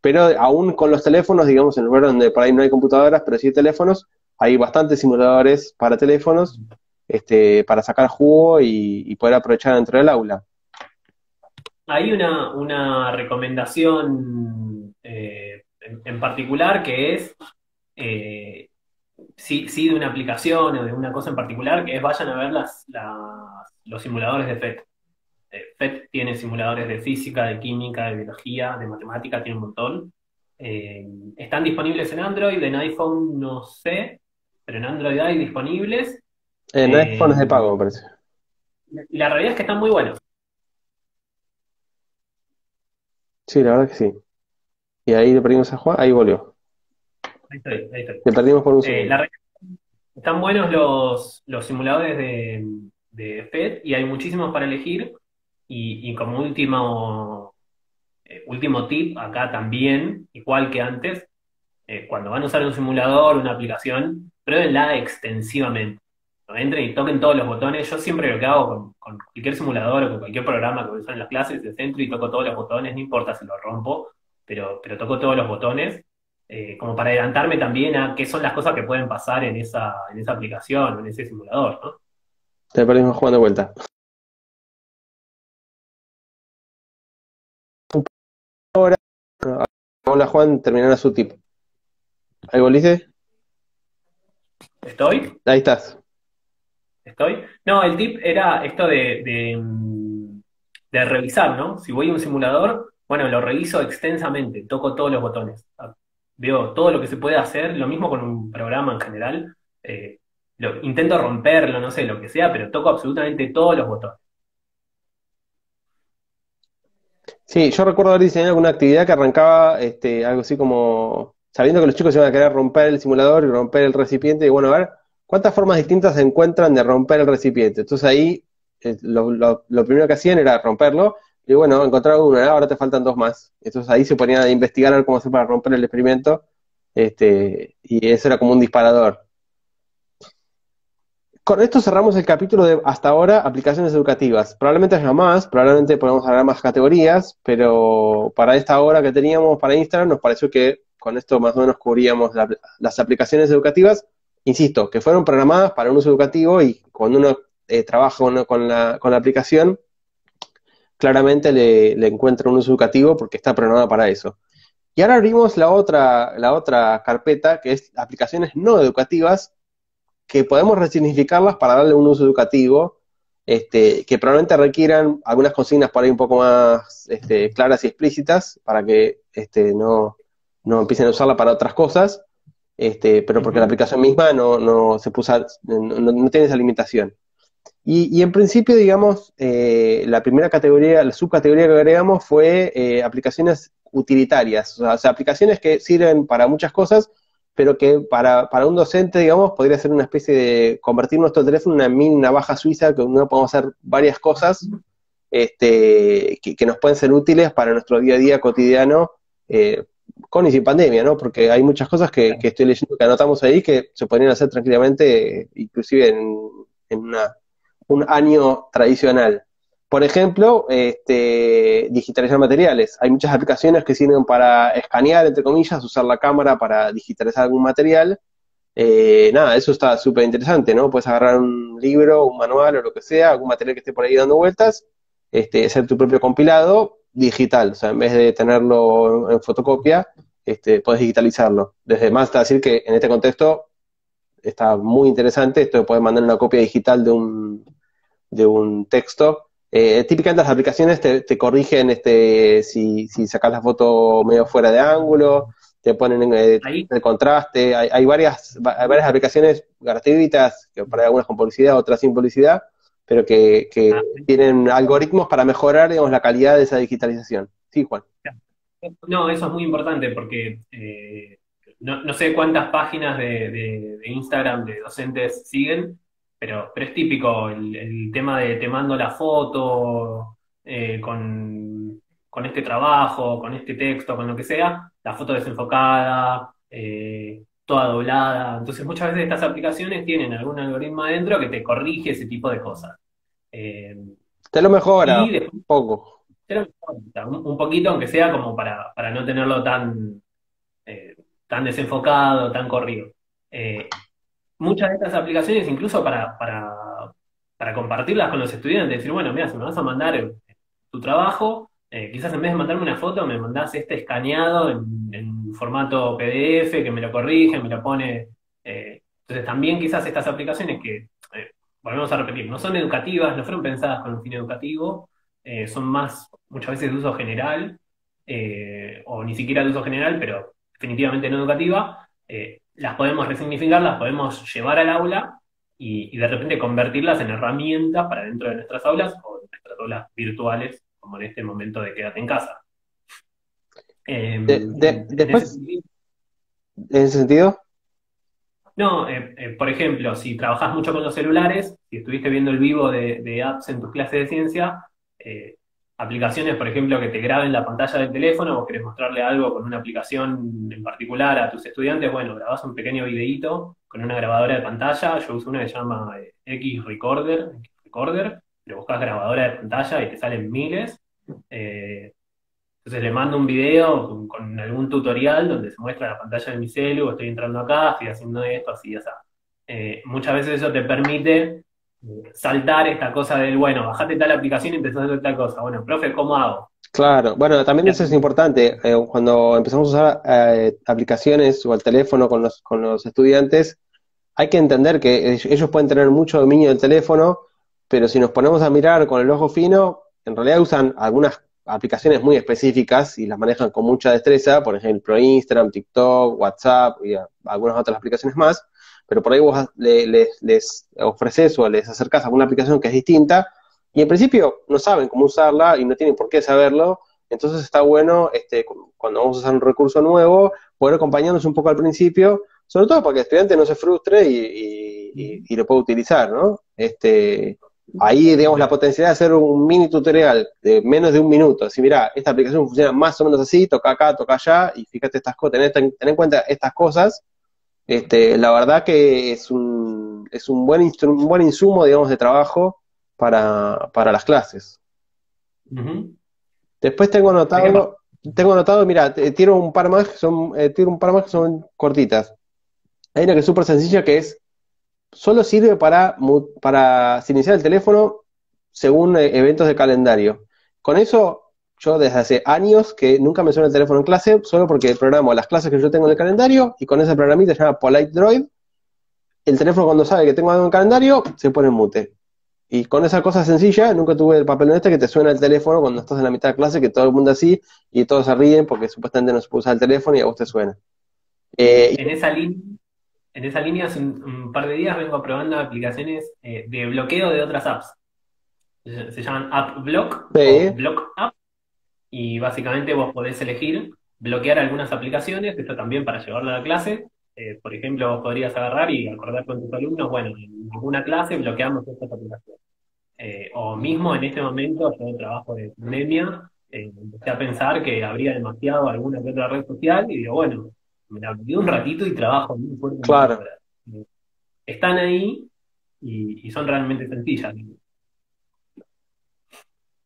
Pero aún con los teléfonos, digamos, en lugar donde por ahí no hay computadoras, pero sí hay teléfonos, hay bastantes simuladores para teléfonos este, para sacar jugo y, poder aprovechar dentro del aula. Hay una, una recomendación eh, en, particular que es, eh, sí, de una aplicación o de una cosa en particular, que es vayan a ver las, los simuladores de FET. Eh, FET tiene simuladores de física, de química, de biología, de matemática, tiene un montón. están disponibles en Android, en iPhone no sé, pero en Android hay disponibles. En iPhone es de pago, me parece. La realidad es que están muy buenos. Sí, la verdad que sí. Y ahí le perdimos a Juan, ahí volvió. Ahí estoy, ahí estoy. Le perdimos por un eh, están buenos los, los simuladores de, de, FED y hay muchísimos para elegir. Y, como último, eh, último tip, acá también, igual que antes, eh, cuando van a usar un simulador, una aplicación, pruébenla extensivamente. Entren y toquen todos los botones. Yo siempre lo que hago con, cualquier simulador o con cualquier programa que voy a usar en las clases, es entro y toco todos los botones, no importa si lo rompo, pero, pero toco todos los botones, eh, como para adelantarme también a qué son las cosas que pueden pasar en esa, en esa aplicación o en ese simulador, ¿no? Te perdimos jugando de vuelta. Ahora, hola Juan, terminará su tip. ¿Ahí volviste? ¿Estoy? Ahí estás. ¿Estoy? No, el tip era esto de, de, revisar, ¿no? Si voy a un simulador, bueno, lo reviso extensamente, toco todos los botones, veo todo lo que se puede hacer, lo mismo con un programa en general, eh, intento romperlo, no sé, lo que sea, pero toco absolutamente todos los botones. Sí, yo recuerdo haber diseñado alguna actividad que arrancaba este, algo así como sabiendo que los chicos iban a querer romper el simulador y romper el recipiente, y bueno, a ver, ¿cuántas formas distintas se encuentran de romper el recipiente? Entonces ahí eh, lo, primero que hacían era romperlo, y bueno, encontraron una, ahora te faltan dos más. Entonces ahí se ponían a investigar a ver cómo hacer para romper el experimento. Este, y eso era como un disparador. Con esto cerramos el capítulo de hasta ahora aplicaciones educativas. Probablemente haya más, probablemente podemos hablar más categorías, pero para esta hora que teníamos para Instagram nos pareció que con esto más o menos cubríamos las aplicaciones educativas, insisto, que fueron programadas para un uso educativo y cuando uno eh, trabaja con, la, aplicación, claramente le, encuentra un uso educativo porque está programada para eso. Y ahora abrimos la otra, la otra carpeta, que es aplicaciones no educativas, que podemos resignificarlas para darle un uso educativo, este, que probablemente requieran algunas consignas por ahí un poco más este, claras y explícitas, para que este, no, no empiecen a usarla para otras cosas, este, pero porque la aplicación misma no, no se puso, no tiene esa limitación. Y, en principio, digamos, eh, la primera categoría, la subcategoría que agregamos fue eh, aplicaciones utilitarias, o sea, aplicaciones que sirven para muchas cosas, pero que para, para, un docente, digamos, podría ser una especie de convertir nuestro teléfono en una mini navaja suiza, que uno podemos hacer varias cosas este, que, nos pueden ser útiles para nuestro día a día cotidiano, eh, con y sin pandemia, ¿no? Porque hay muchas cosas que, que, estoy leyendo que anotamos ahí que se podrían hacer tranquilamente, inclusive en, en una un año tradicional. Por ejemplo, este, digitalizar materiales. Hay muchas aplicaciones que sirven para escanear, entre comillas, usar la cámara para digitalizar algún material. Eh, nada, eso está súper interesante, ¿no? Puedes agarrar un libro, un manual o lo que sea, algún material que esté por ahí dando vueltas, este, hacer tu propio compilado digital. O sea, en vez de tenerlo en fotocopia, este, puedes digitalizarlo. Desde más hasta decir que en este contexto está muy interesante esto de poder mandar una copia digital de un, de un texto. Eh, típicamente las aplicaciones te, corrigen este si, si sacas la foto medio fuera de ángulo, te ponen eh, el contraste, hay, varias, varias aplicaciones gratuitas, que para algunas con publicidad, otras sin publicidad, pero que, ah, tienen algoritmos para mejorar digamos, la calidad de esa digitalización. Sí, Juan. No, eso es muy importante porque eh, no, sé cuántas páginas de, Instagram de docentes siguen, pero, pero es típico el, tema de te mando la foto eh, con, este trabajo, con este texto, con lo que sea, la foto desenfocada, eh, toda doblada. Entonces muchas veces estas aplicaciones tienen algún algoritmo adentro que te corrige ese tipo de cosas. Eh, te lo mejora un poco. un, poquito, aunque sea como para, para no tenerlo tan, tan desenfocado, tan corrido muchas de estas aplicaciones, incluso para, para, compartirlas con los estudiantes, decir, bueno, mira, si me vas a mandar eh, tu trabajo, eh, quizás en vez de mandarme una foto, me mandás este escaneado en, formato PDF, que me lo corrige, me lo pone. Eh, entonces, también quizás estas aplicaciones que, volvemos a repetir, no son educativas, no fueron pensadas con un fin educativo, son más, muchas veces de uso general, eh, o ni siquiera de uso general, pero definitivamente no educativa, eh, las podemos resignificar, las podemos llevar al aula y, de repente convertirlas en herramientas para dentro de nuestras aulas o nuestras aulas virtuales, como en este momento de quédate en casa. Em, después, ¿En ese sentido? No, eh, eh, por ejemplo, si trabajas mucho con los celulares, si estuviste viendo el vivo de, apps en tus clases de ciencia, eh, aplicaciones, por ejemplo, que te graben la pantalla del teléfono o querés mostrarle algo con una aplicación en particular a tus estudiantes, bueno, grabás un pequeño videíto con una grabadora de pantalla. Yo uso una que se llama X Recorder, Recorder, le buscas grabadora de pantalla y te salen miles. Entonces le mando un video con, algún tutorial donde se muestra la pantalla de mi celu, estoy entrando acá, estoy haciendo esto, así, o sea. Eh, muchas veces eso te permite eh, saltar esta cosa del, bueno, bajate tal aplicación y empezás a hacer tal cosa. Bueno, profe, ¿cómo hago? Claro, bueno, también eso es importante. Eh, cuando empezamos a usar aplicaciones o el teléfono con los, con los estudiantes, hay que entender que ellos pueden tener mucho dominio del teléfono, pero si nos ponemos a mirar con el ojo fino, en realidad usan algunas aplicaciones muy específicas y las manejan con mucha destreza, por ejemplo Instagram, TikTok, WhatsApp y algunas otras aplicaciones más, pero por ahí vos les, ofreces o les acercas a alguna aplicación que es distinta y en principio no saben cómo usarla y no tienen por qué saberlo, entonces está bueno este, cuando vamos a usar un recurso nuevo poder acompañarnos un poco al principio, sobre todo para que el estudiante no se frustre y, y lo pueda utilizar, ¿no? Este, ahí, digamos, la potencialidad de hacer un mini tutorial de menos de un minuto. Así, mira, esta aplicación funciona más o menos así, toca acá, toca allá, y fíjate estas cosas, ten, en cuenta estas cosas. Este, la verdad que es un, es un buen, un buen insumo, digamos, de trabajo para, para las clases. Después tengo anotado, tengo anotado, mira, tiro un par más que son, eh, tiro un par más que son cortitas. Hay una que es súper sencilla que es solo sirve para, para iniciar el teléfono según eh, eventos de calendario. Con eso, yo desde hace años que nunca me suena el teléfono en clase, solo porque programo las clases que yo tengo en el calendario y con ese programita se llama Polite Droid. El teléfono cuando sabe que tengo algo en el calendario, se pone en mute. Y con esa cosa sencilla, nunca tuve el papel este que te suena el teléfono cuando estás en la mitad de clase, que todo el mundo así, y todos se ríen porque supuestamente no se puede usar el teléfono y a vos te suena. Eh, en esa línea, en esa línea, hace un, par de días vengo probando aplicaciones eh, de bloqueo de otras apps. Se, llaman App Block o Block App. Y básicamente vos podés elegir bloquear algunas aplicaciones, esto también para llevarlo a la clase. Eh, por ejemplo, vos podrías agarrar y acordar con tus alumnos, bueno, en alguna clase bloqueamos estas aplicaciones. Eh, o mismo en este momento, yo trabajo de pandemia, empecé a pensar que habría demasiado alguna que otra red social y digo, bueno, me la un ratito y trabajo muy fuerte. Claro. Están ahí y, son realmente sencillas.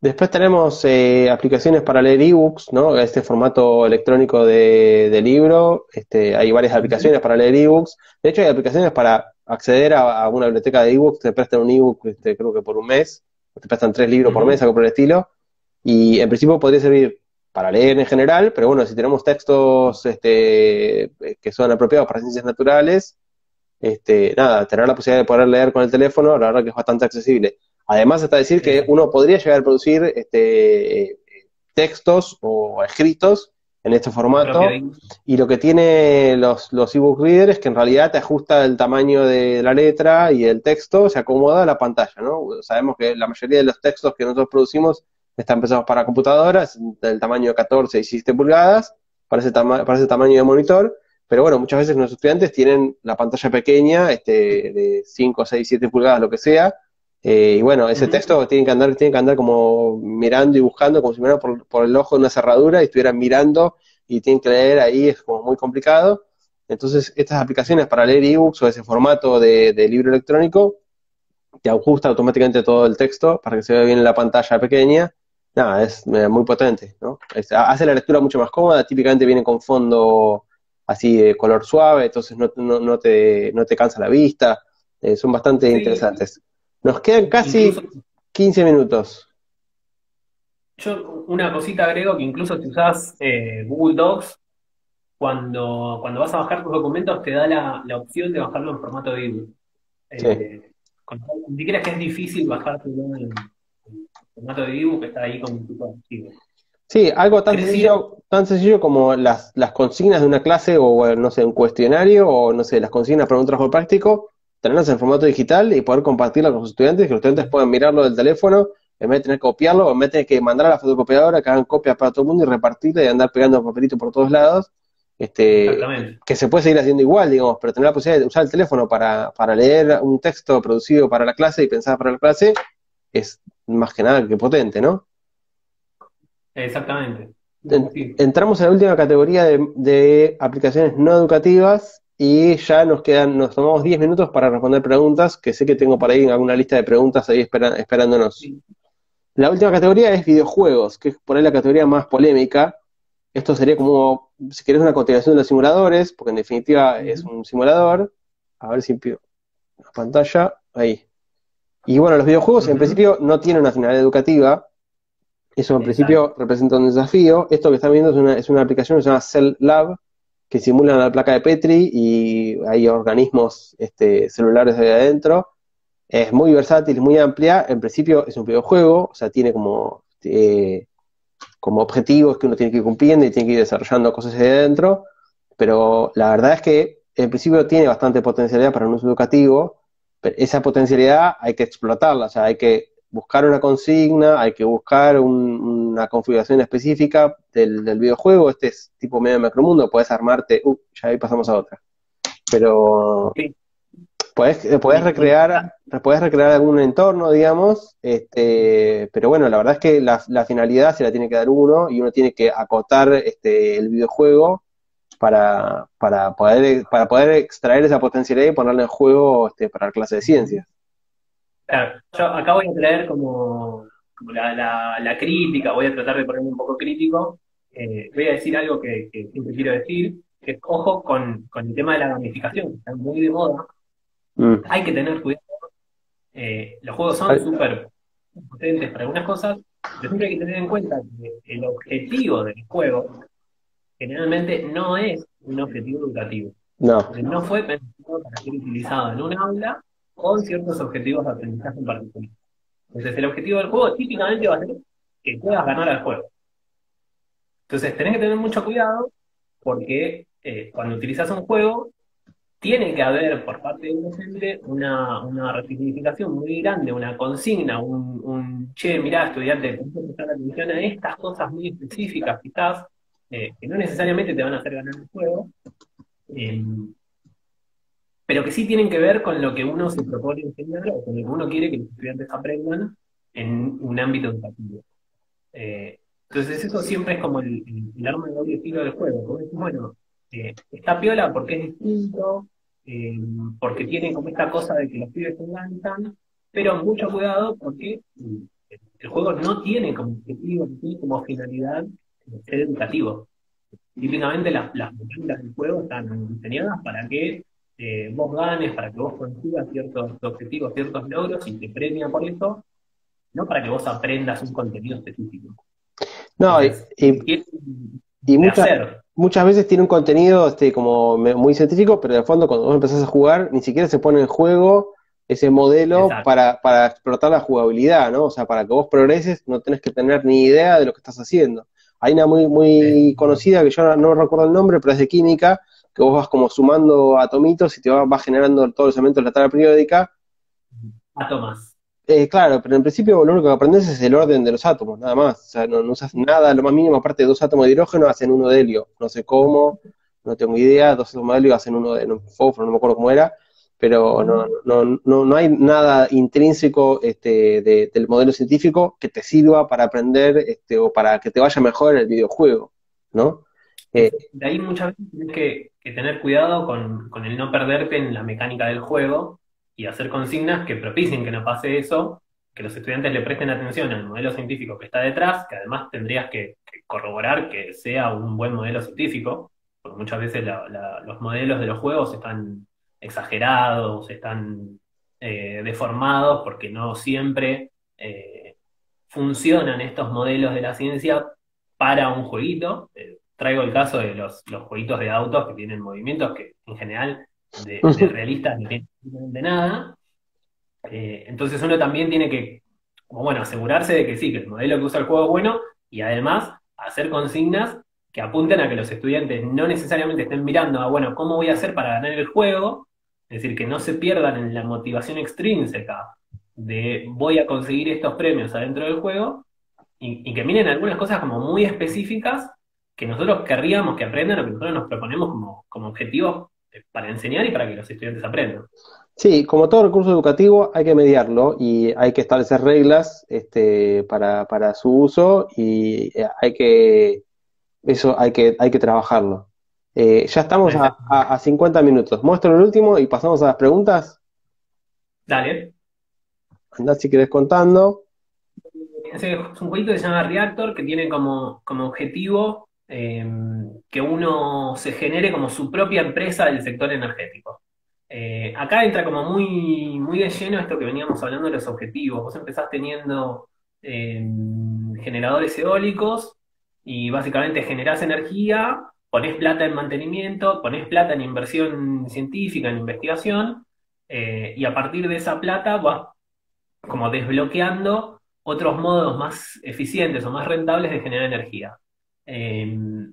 Después tenemos eh, aplicaciones para leer ebooks, ¿no? Este formato electrónico de, libro. Este, hay varias aplicaciones para leer ebooks. De hecho, hay aplicaciones para acceder a, una biblioteca de ebooks. Te prestan un ebook, este, creo que por un mes. Te prestan tres libros por mes, algo por el estilo. Y en principio podría servir para leer en general, pero bueno, si tenemos textos este, que son apropiados para ciencias naturales, este, nada, tener la posibilidad de poder leer con el teléfono, la verdad que es bastante accesible. Además, hasta decir que uno podría llegar a producir este, textos o escritos en este formato, y lo que tiene los, los ebook readers es que en realidad te ajusta el tamaño de la letra y el texto se acomoda a la pantalla, ¿no? Sabemos que la mayoría de los textos que nosotros producimos están pensados para computadoras del tamaño de 14 y 17 pulgadas, para ese, para ese tamaño de monitor, pero bueno, muchas veces nuestros estudiantes tienen la pantalla pequeña, este, de 5, 6, 7 pulgadas, lo que sea, eh, y bueno, ese texto tienen que andar, tienen que andar como mirando y buscando, como si por, por, el ojo de una cerradura y estuvieran mirando y tienen que leer ahí, es como muy complicado. Entonces, estas aplicaciones para leer ebooks o ese formato de, de libro electrónico, te ajusta automáticamente todo el texto para que se vea bien en la pantalla pequeña nada, es eh, muy potente, ¿no? hace la lectura mucho más cómoda, típicamente viene con fondo así de color suave, entonces no, no, te, no te cansa la vista, eh, son bastante interesantes. Nos quedan casi 15 minutos. Yo una cosita agrego que incluso si usas eh, Google Docs, cuando, cuando vas a bajar tus documentos te da la, la opción de bajarlo en formato de. Eh, ni siquiera es que es difícil bajar tu en, formato de ebook está ahí con un tipo de archivo. Sí, algo tan sencillo, tan sencillo como las, las consignas de una clase o, no sé, un cuestionario o, no sé, las consignas para un trabajo práctico, tenerlas en formato digital y poder compartirlas con los estudiantes, que los estudiantes puedan mirarlo del teléfono en vez de tener que copiarlo, en vez de tener que mandar a la fotocopiadora que hagan copias para todo el mundo y repartirla y andar pegando papelitos por todos lados. Este, que se puede seguir haciendo igual, digamos, pero tener la posibilidad de usar el teléfono para, para leer un texto producido para la clase y pensar para la clase es más que nada que potente, ¿no? Exactamente. entramos en la última categoría de, aplicaciones no educativas y ya nos quedan, nos tomamos 10 minutos para responder preguntas, que sé que tengo por ahí alguna lista de preguntas ahí esperándonos. La última categoría es videojuegos, que es por ahí la categoría más polémica. Esto sería como, si querés, una continuación de los simuladores, porque en definitiva es un simulador. A ver si pido la pantalla. Ahí. Y bueno, los videojuegos en principio no tienen una finalidad educativa, eso en principio representa un desafío. Esto que están viendo es una, es una aplicación que se llama Cell Lab, que simula la placa de Petri y hay organismos este, celulares ahí adentro. Es muy versátil, muy amplia. En principio es un videojuego, o sea, tiene como, eh, como objetivos que uno tiene que ir cumpliendo y tiene que ir desarrollando cosas ahí adentro. Pero la verdad es que en principio tiene bastante potencialidad para un uso educativo. Pero esa potencialidad hay que explotarla, o sea, hay que buscar una consigna, hay que buscar una configuración específica del, videojuego. Este es tipo medio macromundo, puedes armarte, uh, ya ahí pasamos a otra. Pero puedes, eh, recrear, puedes recrear algún entorno, digamos, este, pero bueno, la verdad es que la, finalidad se la tiene que dar uno y uno tiene que acotar este, el videojuego para, para, poder, para poder extraer esa potencialidad y ponerla en juego este, para la clase de ciencias. Claro, yo acá voy a traer como, la, crítica, voy a tratar de ponerme un poco crítico. Eh, voy a decir algo que, siempre quiero decir, que es ojo con, el tema de la gamificación, está muy de moda. Mm. Hay que tener cuidado. Eh, los juegos son súper potentes para algunas cosas, pero siempre hay que tener en cuenta que el objetivo del juego generalmente no es un objetivo educativo. No. No fue pensado para ser utilizado en un aula con ciertos objetivos de aprendizaje en particular. Entonces, el objetivo del juego típicamente va a ser que puedas ganar al juego. Entonces, tenés que tener mucho cuidado porque eh, cuando utilizas un juego, tiene que haber por parte de un docente una, una resignificación muy grande, una consigna, un, un che, mirá, estudiante, tenés que prestar atención a estas cosas muy específicas, quizás, eh, que no necesariamente te van a hacer ganar el juego. Eh, pero que sí tienen que ver con lo que uno se propone enseñar o con lo que uno quiere que los estudiantes aprendan en un ámbito educativo. Eh, entonces eso siempre es como el, arma de doble estilo del juego. Como bueno, está piola porque es distinto, porque tiene como esta cosa de que los pibes se enganchan, pero mucho cuidado porque el juego no tiene como objetivo, tiene como finalidad ser educativo. Típicamente las, las mecánicas del juego están diseñadas para que eh, vos ganes, para que vos consigas ciertos objetivos, ciertos logros y te premia por eso, no para que vos aprendas un contenido específico. No, y, muchas, veces tiene un contenido este, como muy científico, pero de fondo cuando vos empezás a jugar, ni siquiera se pone en juego ese modelo para, para, explotar la jugabilidad, ¿no? O sea, para que vos progreses no tenés que tener ni idea de lo que estás haciendo. Hay una muy, muy conocida que yo no recuerdo el nombre, pero es de química, que vos vas como sumando atomitos y te va, generando todos los elementos de la tabla periódica. Átomos. Eh, claro, pero en principio lo único que aprendes es el orden de los átomos, nada más. O sea, no, usas nada, lo más mínimo, aparte de dos átomos de hidrógeno, hacen uno de helio. No sé cómo, no tengo idea, dos átomos de helio hacen uno de fósforo, no me acuerdo cómo era, pero no, no, no, no hay nada intrínseco este, del modelo científico que te sirva para aprender este, o para que te vaya mejor en el videojuego, ¿no? Eh, de ahí muchas veces tienes que, tener cuidado con, el no perderte en la mecánica del juego y hacer consignas que propicien que no pase eso, que los estudiantes le presten atención al modelo científico que está detrás, que además tendrías que, corroborar que sea un buen modelo científico, porque muchas veces los modelos de los juegos están exagerados, están eh, deformados, porque no siempre eh, funcionan estos modelos de la ciencia para un jueguito traigo el caso de los, los jueguitos de autos que tienen movimientos que en general de, (laughs) realistas no tienen de nada. Eh, entonces uno también tiene que, bueno, asegurarse de que sí, que el modelo que usa el juego es bueno y además hacer consignas que apunten a que los estudiantes no necesariamente estén mirando a, bueno, ¿cómo voy a hacer para ganar el juego? Es decir, que no se pierdan en la motivación extrínseca de voy a conseguir estos premios adentro del juego y, que miren algunas cosas como muy específicas que nosotros querríamos que aprendan o que nosotros nos proponemos como, como objetivos para enseñar y para que los estudiantes aprendan. Sí, como todo recurso educativo hay que mediarlo y hay que establecer reglas este, para, para su uso y eh, hay que, eso hay que, hay que trabajarlo. Eh, ya estamos a, a, 50 minutos. Muestro el último y pasamos a las preguntas. Dale. Andá si querés contando. Es un jueguito que se llama Reactor que tiene como, como objetivo eh, que uno se genere como su propia empresa del sector energético. Eh, acá entra como muy, muy de lleno esto que veníamos hablando de los objetivos. Vos empezás teniendo generadores eólicos y básicamente generás energía, ponés plata en mantenimiento, ponés plata en inversión científica, en investigación, eh, y a partir de esa plata vas como desbloqueando otros modos más eficientes o más rentables de generar energía. Em,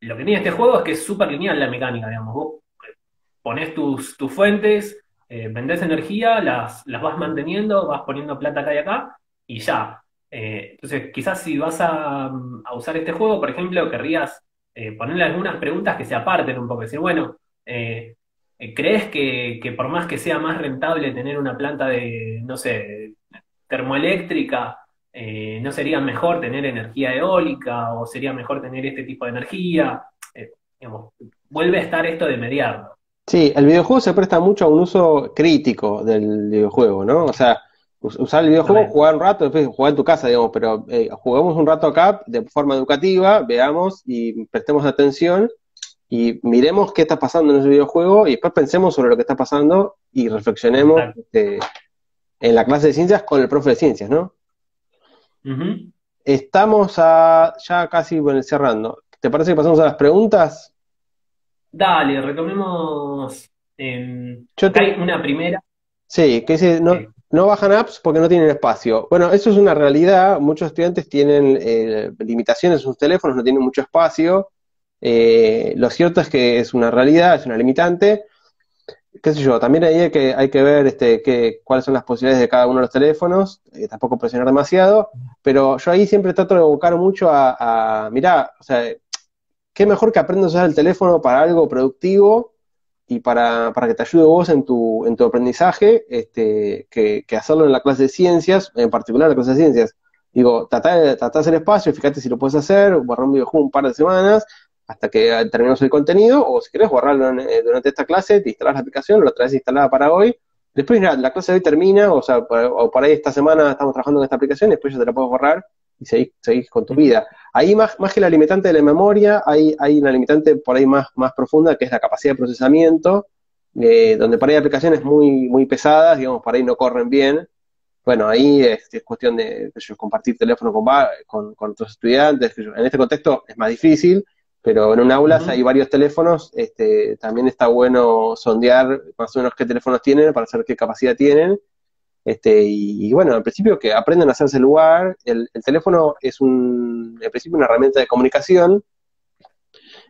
lo que tiene este juego es que es súper lineal la mecánica, digamos. Vos ponés tus, tus fuentes, eh, vendés energía, las, las vas manteniendo, vas poniendo plata acá y acá, y ya. Eh, entonces, quizás si vas a, usar este juego, por ejemplo, querrías eh, ponerle algunas preguntas que se aparten un poco. Decir, bueno, eh, ¿crees que, por más que sea más rentable tener una planta de, no sé, termoeléctrica, no sería mejor tener energía eólica o sería mejor tener este tipo de energía? digamos, vuelve a estar esto de mediarlo. Sí, el videojuego se presta mucho a un uso crítico del videojuego, ¿no? O sea, usar el videojuego, jugar un rato, después jugar en tu casa, digamos, pero eh, juguemos un rato acá de forma educativa, veamos y prestemos atención y miremos qué está pasando en ese videojuego y después pensemos sobre lo que está pasando y reflexionemos este, en la clase de ciencias con el profe de ciencias, ¿no? Estamos ya casi cerrando. ¿Te parece que pasamos a las preguntas? Dale, retomemos. Yo tengo una primera. Sí, que dice, no, no bajan apps porque no tienen espacio. Bueno, eso es una realidad. Muchos estudiantes tienen eh, limitaciones en sus teléfonos, no tienen mucho espacio. Eh, lo cierto es que es una realidad, es una limitante. ¿Qué sé yo? También ahí hay que, hay que ver este, cuáles son las posibilidades de cada uno de los teléfonos. Eh, tampoco presionar demasiado. Pero yo ahí siempre trato de evocar mucho a, a mirá, o sea, qué mejor que aprendas a usar el teléfono para algo productivo y para, para, que te ayude vos en tu, en tu aprendizaje, este, que, que, hacerlo en la clase de ciencias, en particular en la clase de ciencias. Digo, tratá de, tratá de hacer espacio, fíjate si lo puedes hacer, borrar un videojuego un par de semanas hasta que terminemos el contenido, o si querés borrarlo eh, durante esta clase, te instalas la aplicación, lo traes instalada para hoy, después la clase de hoy termina, o sea, o por ahí esta semana estamos trabajando en esta aplicación, después ya te la puedes borrar y seguís, con tu vida. Ahí más, más que la limitante de la memoria, hay, hay una limitante por ahí más, más profunda que es la capacidad de procesamiento, eh, donde por ahí hay aplicaciones muy, muy pesadas, digamos, por ahí no corren bien. Bueno, ahí es, cuestión de compartir teléfono con, con, con otros estudiantes. En este contexto es más difícil, pero en un aula hay varios teléfonos, este, también está bueno sondear más o menos qué teléfonos tienen para saber qué capacidad tienen este, y, bueno, al principio que aprenden a hacerse lugar, el, teléfono es un, al principio una herramienta de comunicación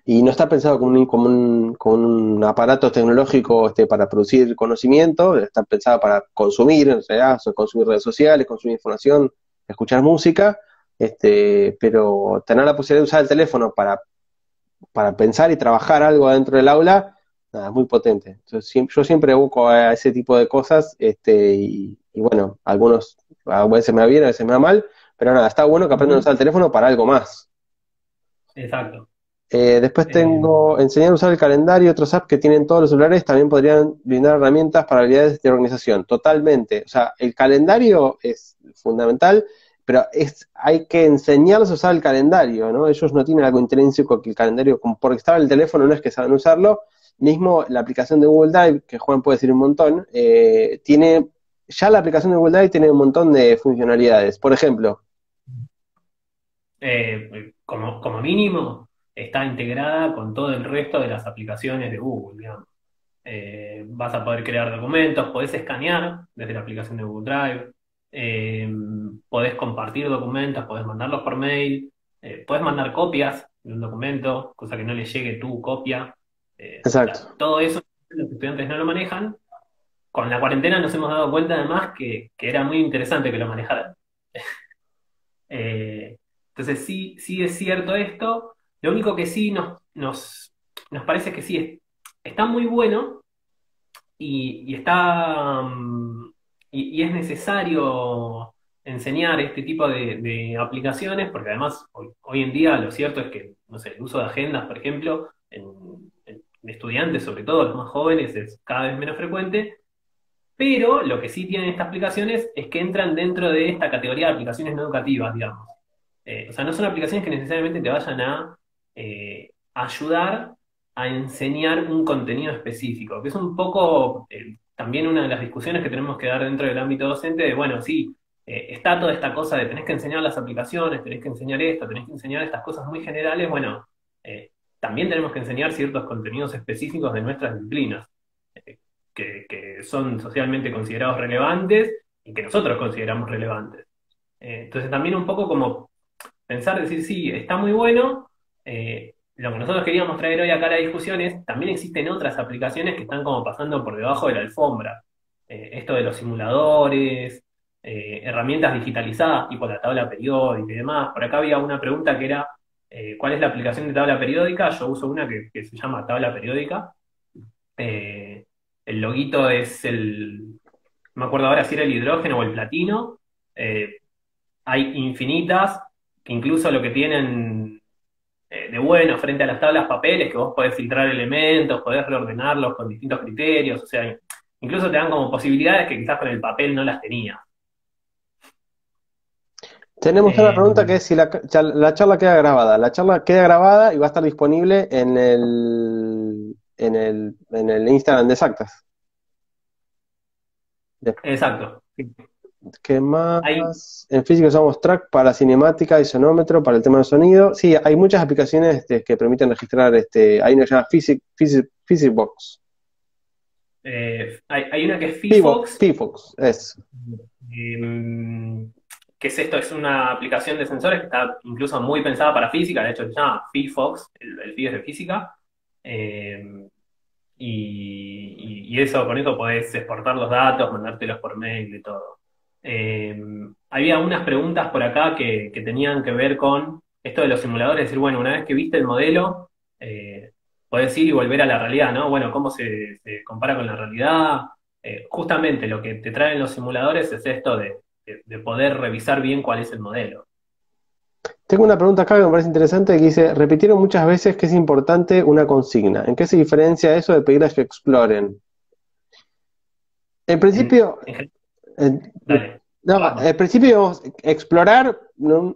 y no está pensado como un, como un, como un aparato tecnológico este, para producir conocimiento, está pensado para consumir, o sea, consumir redes sociales, consumir información, escuchar música, este, pero tener la posibilidad de usar el teléfono para, para pensar y trabajar algo dentro del aula, nada, muy potente. yo siempre busco a ese tipo de cosas este, y, y bueno, algunos a veces me va bien, a veces me va mal, pero nada, está bueno que aprendan a usar el teléfono para algo más. Exacto. Eh, después tengo enseñar a usar el calendario, otros apps que tienen todos los celulares también podrían brindar herramientas para habilidades de organización. Totalmente. O sea, el calendario es fundamental, pero es, hay que enseñarles a usar el calendario, ¿no? Ellos no tienen algo intrínseco que el calendario, como por estar en el teléfono no es que saben usarlo. Mismo la aplicación de Google Drive, que Juan puede decir un montón, eh, tiene ya la aplicación de Google Drive tiene un montón de funcionalidades. Por ejemplo. Eh, como, como mínimo, está integrada con todo el resto de las aplicaciones de Google, digamos. Eh, vas a poder crear documentos, podés escanear desde la aplicación de Google Drive, eh, podés compartir documentos, podés mandarlos por mail, eh, puedes mandar copias de un documento, cosa que no le llegue tu copia. Eh, Exacto. todo eso los estudiantes no lo manejan. Con la cuarentena nos hemos dado cuenta además que, era muy interesante que lo manejaran. (laughs) Eh, entonces sí, sí es cierto esto. Lo único que sí nos, nos, nos parece que sí está muy bueno y, está mm, y, es necesario enseñar este tipo de, aplicaciones, porque además hoy, en día lo cierto es que, no sé, el uso de agendas, por ejemplo, en, estudiantes, sobre todo los más jóvenes, es cada vez menos frecuente, pero lo que sí tienen estas aplicaciones es que entran dentro de esta categoría de aplicaciones no educativas, digamos. Eh, o sea, no son aplicaciones que necesariamente te vayan a eh, ayudar a enseñar un contenido específico, que es un poco eh, también una de las discusiones que tenemos que dar dentro del ámbito docente, de, bueno, sí, está toda esta cosa de tenés que enseñar las aplicaciones, tenés que enseñar esto, tenés que enseñar estas cosas muy generales, bueno, también tenemos que enseñar ciertos contenidos específicos de nuestras disciplinas, que, son socialmente considerados relevantes y que nosotros consideramos relevantes. entonces también un poco como pensar, decir, sí, está muy bueno, eh, lo que nosotros queríamos traer hoy acá a la discusión es, también existen otras aplicaciones que están como pasando por debajo de la alfombra. Eh, esto de los simuladores, eh, herramientas digitalizadas, tipo la tabla periódica y demás. Por acá había una pregunta que era, ¿cuál es la aplicación de tabla periódica? Yo uso una que se llama tabla periódica. El loguito es el, no me acuerdo ahora si era el hidrógeno o el platino. hay infinitas, que incluso lo que tienen eh, de bueno frente a las tablas papeles, que vos podés filtrar elementos, podés reordenarlos con distintos criterios, o sea, incluso te dan como posibilidades que quizás con el papel no las tenía. Tenemos una eh, pregunta que es si la, charla queda grabada. La charla queda grabada y va a estar disponible en el, en el, en el Instagram de Exactas. Exacto. ¿Qué más? En física usamos track para cinemática y sonómetro para el tema del sonido. Sí, hay muchas aplicaciones este, que permiten registrar, este, hay una que se llama Physicbox. Eh, hay, una que es Fifox. Fifox, es. Em, ¿Qué es esto? Es una aplicación de sensores que está incluso muy pensada para física, de hecho se llama Fifox, el, el es de física. Em, y, eso, con eso podés exportar los datos, mandártelos por mail y todo. Eh, había unas preguntas por acá que, tenían que ver con esto de los simuladores, es decir, bueno, una vez que viste el modelo, eh, podés ir y volver a la realidad, ¿no? Bueno, ¿cómo se, compara con la realidad? Eh, justamente lo que te traen los simuladores es esto de, poder revisar bien cuál es el modelo. Tengo una pregunta acá que me parece interesante que dice, repitieron muchas veces que es importante una consigna. ¿En qué se diferencia eso de pedirles que exploren? En principio, no, al principio explorar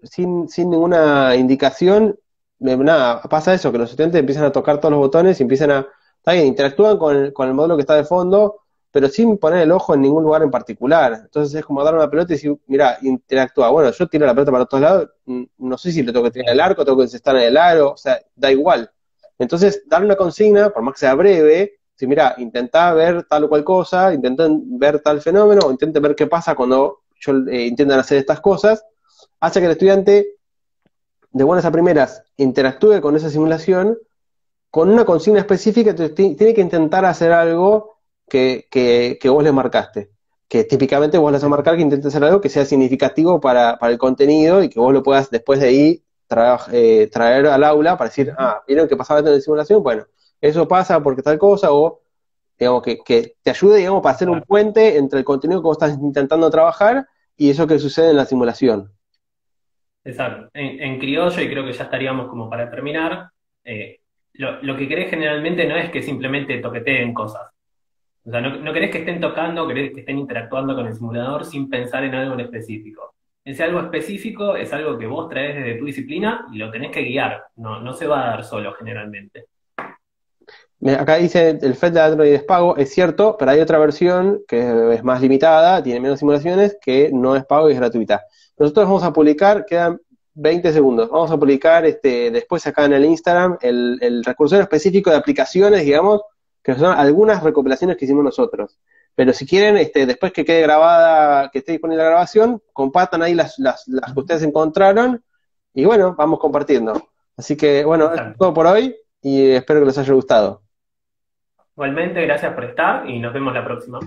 sin, sin ninguna indicación, nada, pasa eso, que los estudiantes empiezan a tocar todos los botones y empiezan a, está bien, interactúan con el, con el módulo que está de fondo, pero sin poner el ojo en ningún lugar en particular. Entonces es como dar una pelota y decir, mira, interactúa. Bueno, yo tiro la pelota para todos lados, no sé si le tengo que tirar el arco, tengo que estar en el aro, o sea, da igual. Entonces, dar una consigna, por más que sea breve, si mira, intenta ver tal o cual cosa, intenten ver tal fenómeno, o intenten ver qué pasa cuando yo, eh, intentan hacer estas cosas, hace que el estudiante, de buenas a primeras, interactúe con esa simulación con una consigna específica, tiene que intentar hacer algo que, que, vos le marcaste. Que típicamente vos le vas a marcar que intente hacer algo que sea significativo para, para el contenido y que vos lo puedas después de ahí traer, eh, traer al aula para decir, ah, ¿vieron qué pasaba en la simulación? Bueno, eso pasa porque tal cosa, o digamos, que, te ayude, digamos, para hacer un puente entre el contenido que vos estás intentando trabajar y eso que sucede en la simulación. Exacto. En, criollo, y creo que ya estaríamos como para terminar, eh, lo, que querés generalmente no es que simplemente toqueteen cosas. O sea, no, querés que estén tocando, querés que estén interactuando con el simulador sin pensar en algo en específico. Ese algo específico es algo que vos traes desde tu disciplina y lo tenés que guiar. No, no se va a dar solo generalmente. Acá dice el FED de Android es pago, es cierto, pero hay otra versión que es más limitada, tiene menos simulaciones, que no es pago y es gratuita. Nosotros vamos a publicar, quedan 20 segundos, vamos a publicar este, después acá en el Instagram el, el recurso específico de aplicaciones, digamos, que son algunas recopilaciones que hicimos nosotros. Pero si quieren, este, después que quede grabada, que esté disponible la grabación, compartan ahí las, las, las que ustedes encontraron y bueno, vamos compartiendo. Así que bueno, es todo por hoy y espero que les haya gustado. Igualmente, gracias por estar y nos vemos la próxima.